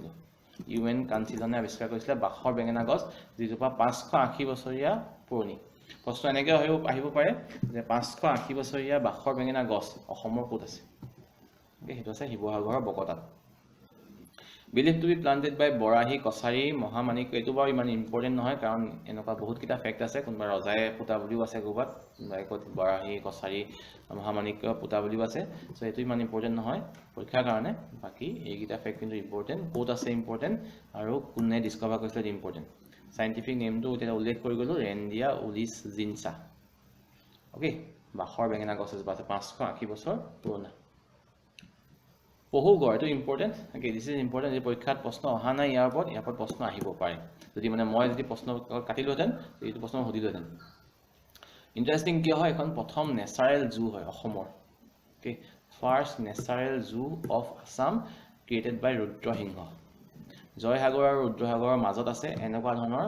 ইউ এন কাউঞ্চিলনে আৱিষ্কাৰ কৰিছিলে বাঁহৰ বেঙেনা গছ যিজোপা পাঁচশ আশী বছৰীয়া পুৰণি। প্ৰশ্ন এনেকৈ আহিব আহিব পাৰে যে পাঁচশ আশী বছৰীয়া বাঁহৰ বেঙেনা গছ অসমৰ ক'ত আছে? সেইটো আছে শিৱসাগৰৰ বকতাত believe to be planted by Barahi Kachari Mahamanikya এইটো বাৰু ইমান ইম্পৰ্টেণ্ট নহয় কাৰণ এনেকুৱা বহুতকেইটা ফেক্ট আছে কোনোবা ৰজাই পোতা বুলিও আছে ক'ৰবাত কোনোবাই ক'ত বৰাহী কছাৰী মহামাণিক্য পোতা বুলিও আছে চ' এইটো ইমান ইম্পৰ্টেণ্ট নহয় পৰীক্ষাৰ কাৰণে। বাকী এইকেইটা ফেক্ট কিন্তু ইম্পৰ্টেণ্ট ক'ত আছে ইম্পৰ্টেণ্ট আৰু কোনে ডিছকভাৰ কৰিছিলে ইম্পৰ্টেণ্ট চাইণ্টিফিক নেমটো এতিয়া উল্লেখ কৰি গ'লোঁ ৰেণ্ডিয়া উলিছ জিনচা অ'কে বাঁহৰ বেঙেনা গছ এজোপা আছে পাঁচশ আশী বছৰ পুৰণা পহুগড় এইটো important okay this is important যদি পৰীক্ষাত প্ৰশ্ন অহা নাই ইয়াৰ ওপৰত ইয়াৰ ওপৰত প্ৰশ্ন আহিব পাৰে যদি মানে মই যদি প্ৰশ্ন কাটিলোহেঁতেন এইটো প্ৰশ্ন সুধিলোহেঁতেন ইণ্টাৰেষ্টিং কিয় হয় এখন প্ৰথম নেচাৰেল জু হয় অসমৰ okay first natural zoo of Assam created by Rudrasingha Joysagar আৰু ৰুদ্ৰসাগৰৰ মাজত আছে এনেকুৱা ধৰণৰ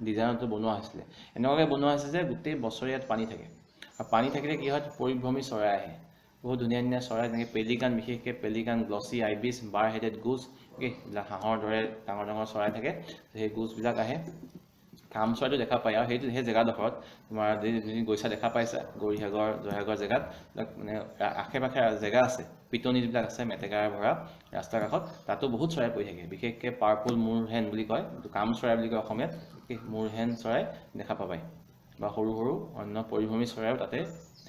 ডিজাইনটো বনোৱা হৈছিলে। এনেকুৱাকৈ বনোৱা হৈছে যে গোটেই বছৰে ইয়াত পানী থাকে। আৰু পানী থাকিলে কি হয় পৰিভ্ৰমী চৰাই আহে। বহুত ধুনীয়া ধুনীয়া চৰাই যেনেকৈ পেলিকান বিশেষকৈ pelican glossy ibis bar headed goose এইবিলাক হাঁহৰ দৰে ডাঙৰ ডাঙৰ চৰাই থাকে সেই গুজবিলাক আহে। কাম চৰাইটো দেখা পায় আৰু সেইটো সেই জেগাডোখৰত তোমাৰ যদি গৈছা দেখা পাইছা গৌৰীসাগৰ জয়সাগৰ জেগাত মানে আশে পাশে জেগা আছে পিটনি যিবিলাক আছে মেটেকাৰে ভৰা ৰাস্তাৰ কাষত তাতো বহুত চৰাই পৰি থাকে বিশেষকৈ পাৰ্পুল মূৰহেন বুলি কয় কাম চৰাই বুলি কয় অসমীয়াত মূৰহেন চৰাই দেখা পাবাই বা সৰু সৰু অন্য পৰিভ্ৰমী চৰাইও তাতে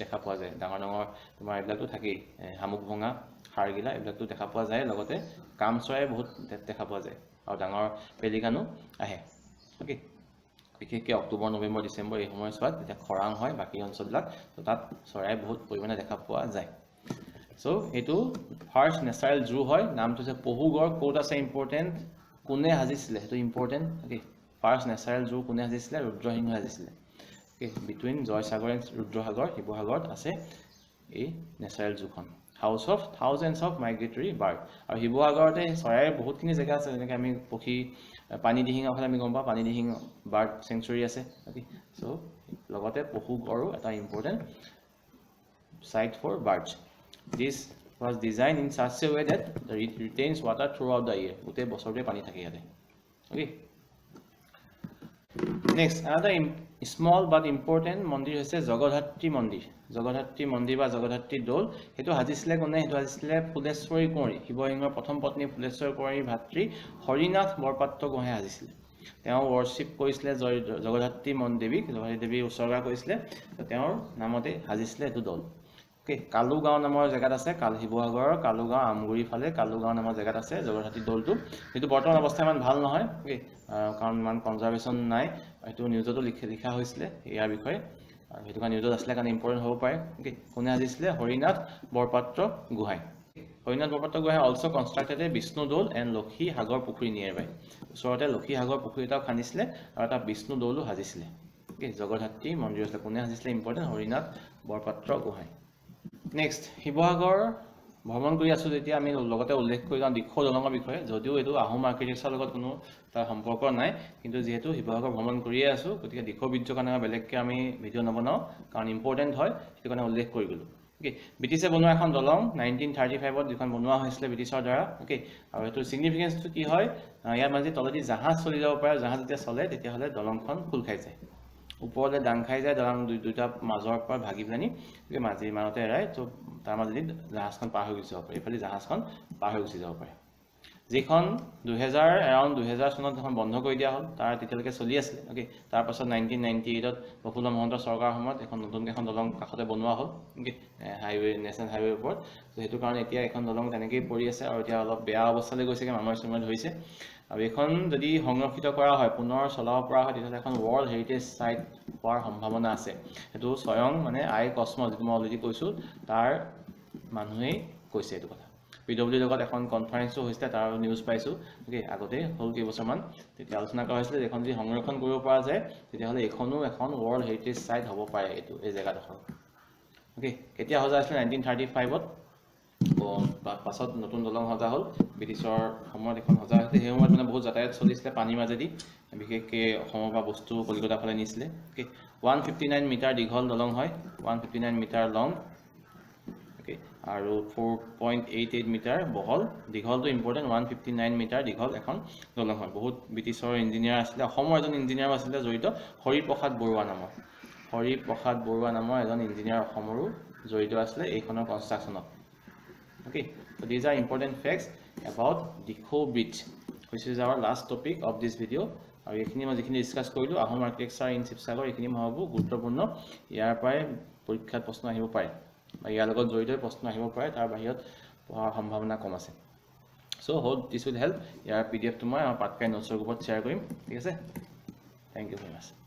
দেখা পোৱা যায় ডাঙৰ ডাঙৰ তোমাৰ এইবিলাকতো থাকেই শামুক ভঙা সাৰগিলা এইবিলাকতো দেখা পোৱা যায় লগতে কাম চৰাই বহুত দেখা পোৱা যায় আৰু ডাঙৰ পেলিকানো আহে অ'কে। বিশেষকৈ অক্টোবৰ নৱেম্বৰ ডিচেম্বৰ এই সময়ছোৱাত যেতিয়া খৰাং হয় বাকী অঞ্চলবিলাক ত' তাত চৰাই বহুত পৰিমাণে দেখা পোৱা যায়। চ' এইটো ফাৰ্ষ্ট নেচাৰেল জু হয় নামটো হৈছে পহুগড়। ক'ত আছে ইম্পৰ্টেণ্ট কোনে সাজিছিলে? সেইটো important okay first natural zoo কোনে সাজিছিলে? ৰুদ্ৰসিংহই সাজিছিলে। Okay between Joysagar and Rudrasagar শিৱসাগৰত আছে এই natural জুখন। House of thousands of migratory bird আৰু শিৱসাগৰতে চৰাইৰ বহুতখিনি জেগা আছে যেনেকৈ আমি পক্ষী পানী দিহিঙৰ ফালে আমি গম পাওঁ পানী দিহিং বাৰ্ড চেংচুৰী আছে। অ'কে চ' লগতে পশুগড়ো এটা important site for birds this was design in such a way that retains water throughout the year গোটেই বছৰটোৱে পানী থাকে ইয়াতে। অ'কে নেক্সট এটা স্মল বাট ইম্পৰ্টেণ্ট মন্দিৰ হৈছে জগধাত্ৰী মন্দিৰ। জগধাত্ৰী মন্দিৰ বা জগধাত্ৰী দৌল সেইটো সাজিছিলে কোনে? সেইটো সাজিছিলে ফুলেশ্বৰী কোঁৱৰী শিৱসিংহৰ প্ৰথম পত্নী ফুলেশ্বৰী কোঁৱৰীৰ ভাতৃ হৰিনাথ বৰপাত্ৰ গোহাঁই সাজিছিলে। তেওঁ ৱৰশ্বিপ কৰিছিলে জয় জগধাত্ৰী মন দেৱীক জগধাত্ৰী দেৱী উচৰ্গা কৰিছিলে। তেওঁৰ নামতে সাজিছিলে এইটো দৌল। অ'কে কালুগাঁও নামৰ জেগাত আছে কাল শিৱসাগৰৰ কালুগাঁও আমগুৰিৰ ফালে কালুগাঁও নামৰ জেগাত আছে জগধাত্ৰী দৌলটো। সেইটো বৰ্তমান অৱস্থা ইমান ভাল নহয় অ'কে কাৰণ ইমান কনজাৰ্ভেশ্যন নাই। সেইটো নিউজতো লিখি লিখা হৈছিলে ইয়াৰ বিষয়ে। আৰু সেইটো কাৰণে নিউজত আছিলে কাৰণে ইম্পৰ্টেণ্ট হ'ব পাৰে অ'কে কোনে সাজিছিলে? Harinath Borpatra Gohain. Harinath Borpatra Gohain also' constructed a Vishnu Doul and Lakshmi Sagar পুখুৰী নিয়েৰ বাই ওচৰতে লক্ষী সাগৰ পুখুৰী এটাও খান্দিছিলে আৰু এটা বিষ্ণু দৌলো সাজিছিলে। অ'কে জগধাত্ৰী মন্দিৰ আছিলে কোনে সাজিছিলে? ইম্পৰ্টেণ্ট হৰিনাথ বৰপাত্ৰ গোহাঁই। নেক্সট শিৱসাগৰ ভ্ৰমণ কৰি আছোঁ যেতিয়া আমি লগতে উল্লেখ কৰি যাওঁ দীক্ষৌ দলঙৰ বিষয়ে যদিও এইটো আহোম আৰ্কিটেক্সাৰৰ লগত কোনো তাৰ সম্পৰ্ক নাই কিন্তু যিহেতু শিৱসাগৰ ভ্ৰমণ কৰিয়ে আছোঁ গতিকে দীক্ষৌ বীৰ্যৰ কাৰণে বেলেগকৈ আমি ভিডিঅ' নবনাওঁ কাৰণ ইম্পৰ্টেণ্ট হয় সেইটো কাৰণে উল্লেখ কৰি গ'লোঁ। অ'কে ব্ৰিটিছে বনোৱা এখন দলং নাইনটিন থাৰ্টি ফাইভত যিখন বনোৱা হৈছিলে ব্ৰিটিছৰ দ্বাৰা। অ'কে আৰু এইটো ছিগনিফিকেঞ্চটো কি হয়? ইয়াৰ মাজে তলেদি জাহাজ চলি যাব পাৰে জাহাজ যেতিয়া চলে তেতিয়াহ'লে দলংখন খোল খাই যায়। ওপৰলৈ দাং খাই যায় দলং দুই দুটা মাজৰ পৰা ভাগি পেলানি মাজে ইমানতে এৰাই ত' তাৰ মাজেদি জাহাজখন পাৰ হৈ গুচি যাব পাৰে। এইফালে জাহাজখন পাৰ হৈ গুচি যাব পাৰে। যিখন দুহেজাৰ এৰাউণ্ড দুহেজাৰ চনত এখন বন্ধ কৰি দিয়া হ'ল তাৰ তেতিয়ালৈকে চলি আছিলে অ'কে তাৰপাছত নাইনটিন নাইণ্টি এইটত প্ৰফুল্ল মহন্তৰ চৰকাৰৰ সময়ত এখন নতুনকৈ এখন দলং কাষতে বনোৱা হ'ল। অ'কে হাইৱে নেশ্যনেল হাইৱেৰ ওপৰত। ত' সেইটো কাৰণে এতিয়া এখন দলং তেনেকেই পৰি আছে আৰু এতিয়া অলপ বেয়া অৱস্থালৈ গৈছেগৈ মামৰ চমৰে ধৰিছে। আৰু এইখন যদি সংৰক্ষিত কৰা হয় পুনৰ চলাব পৰা হয় তেতিয়াহ'লে এখন ৱৰ্ল্ড হেৰিটেজ ছাইট হোৱাৰ সম্ভাৱনা আছে। সেইটো স্বয়ং মানে আই কস্ম যিটো মই অলৰেডি কৈছোঁ তাৰ মানুহেই কৈছে এইটো কথা। পি ডব্লিউৰ লগত এখন কনফাৰেঞ্চো হৈছিলে তাৰ নিউজ পাইছোঁ। অ'কে আগতেই হ'ল কেইবছৰমান। তেতিয়া আলোচনা কৰা হৈছিলে এইখন যদি সংৰক্ষণ কৰিব পৰা যায় তেতিয়াহ'লে এইখনো এখন ৱৰ্ল্ড হেৰিটেজ ছাইট হ'ব পাৰে এইটো এই জেগাডোখৰ অ'কে কেতিয়া সজা আছিলে নাইনটিন থাৰ্টি ফাইভত পাছত নতুন দলং সজা হ'ল ব্ৰিটিছৰ সময়ত এখন সজা হৈছিলে সেই সময়ত মানে বহুত যাতায়াত চলিছিলে পানীৰ মাজেদি বিশেষকৈ অসমৰ পৰা বস্তু কলিকতাৰ ফালে নিছিলে। Okay one fifty nine metre দীঘল দলং হয় one fifty nine metre long okay আৰু four point eight eight metre বহল দীঘলটো important one fifty nine metre দীঘল এখন দলং হয়। বহুত ব্ৰিটিছৰ ইঞ্জিনিয়াৰ আছিলে অসমৰ এজন ইঞ্জিনিয়াৰো আছিলে জড়িত হৰিপ্ৰসাদ বৰুৱা নামৰ। হৰিপ্ৰসাদ বৰুৱা নামৰ এজন ইঞ্জিনিয়াৰ অসমৰো জড়িত আছিলে এইখনৰ কনষ্ট্ৰাকশ্যনত okay so' these are important facts about Dikhow bridge which is our last topic of this video' আৰু এইখিনি মই যিখিনি ডিছকাছ কৰিলোঁ আহোম আৰ্কিটেকচাৰ ইন শিৱসাগৰ এইখিনি মই ভাবোঁ গুৰুত্বপূৰ্ণ ইয়াৰ পৰাই পৰীক্ষাত প্ৰশ্ন আহিব পাৰে বা ইয়াৰ লগত জড়িত প্ৰশ্ন আহিব পাৰে তাৰ বাহিৰত পঢ়াৰ সম্ভাৱনা কম আছে so' hope this will help year P D এফটো মই আমাৰ পাটকাই নোটছৰ গ্ৰুপত শ্বেয়াৰ কৰিম ঠিক আছে থেংক ইউ ভেৰি মাছ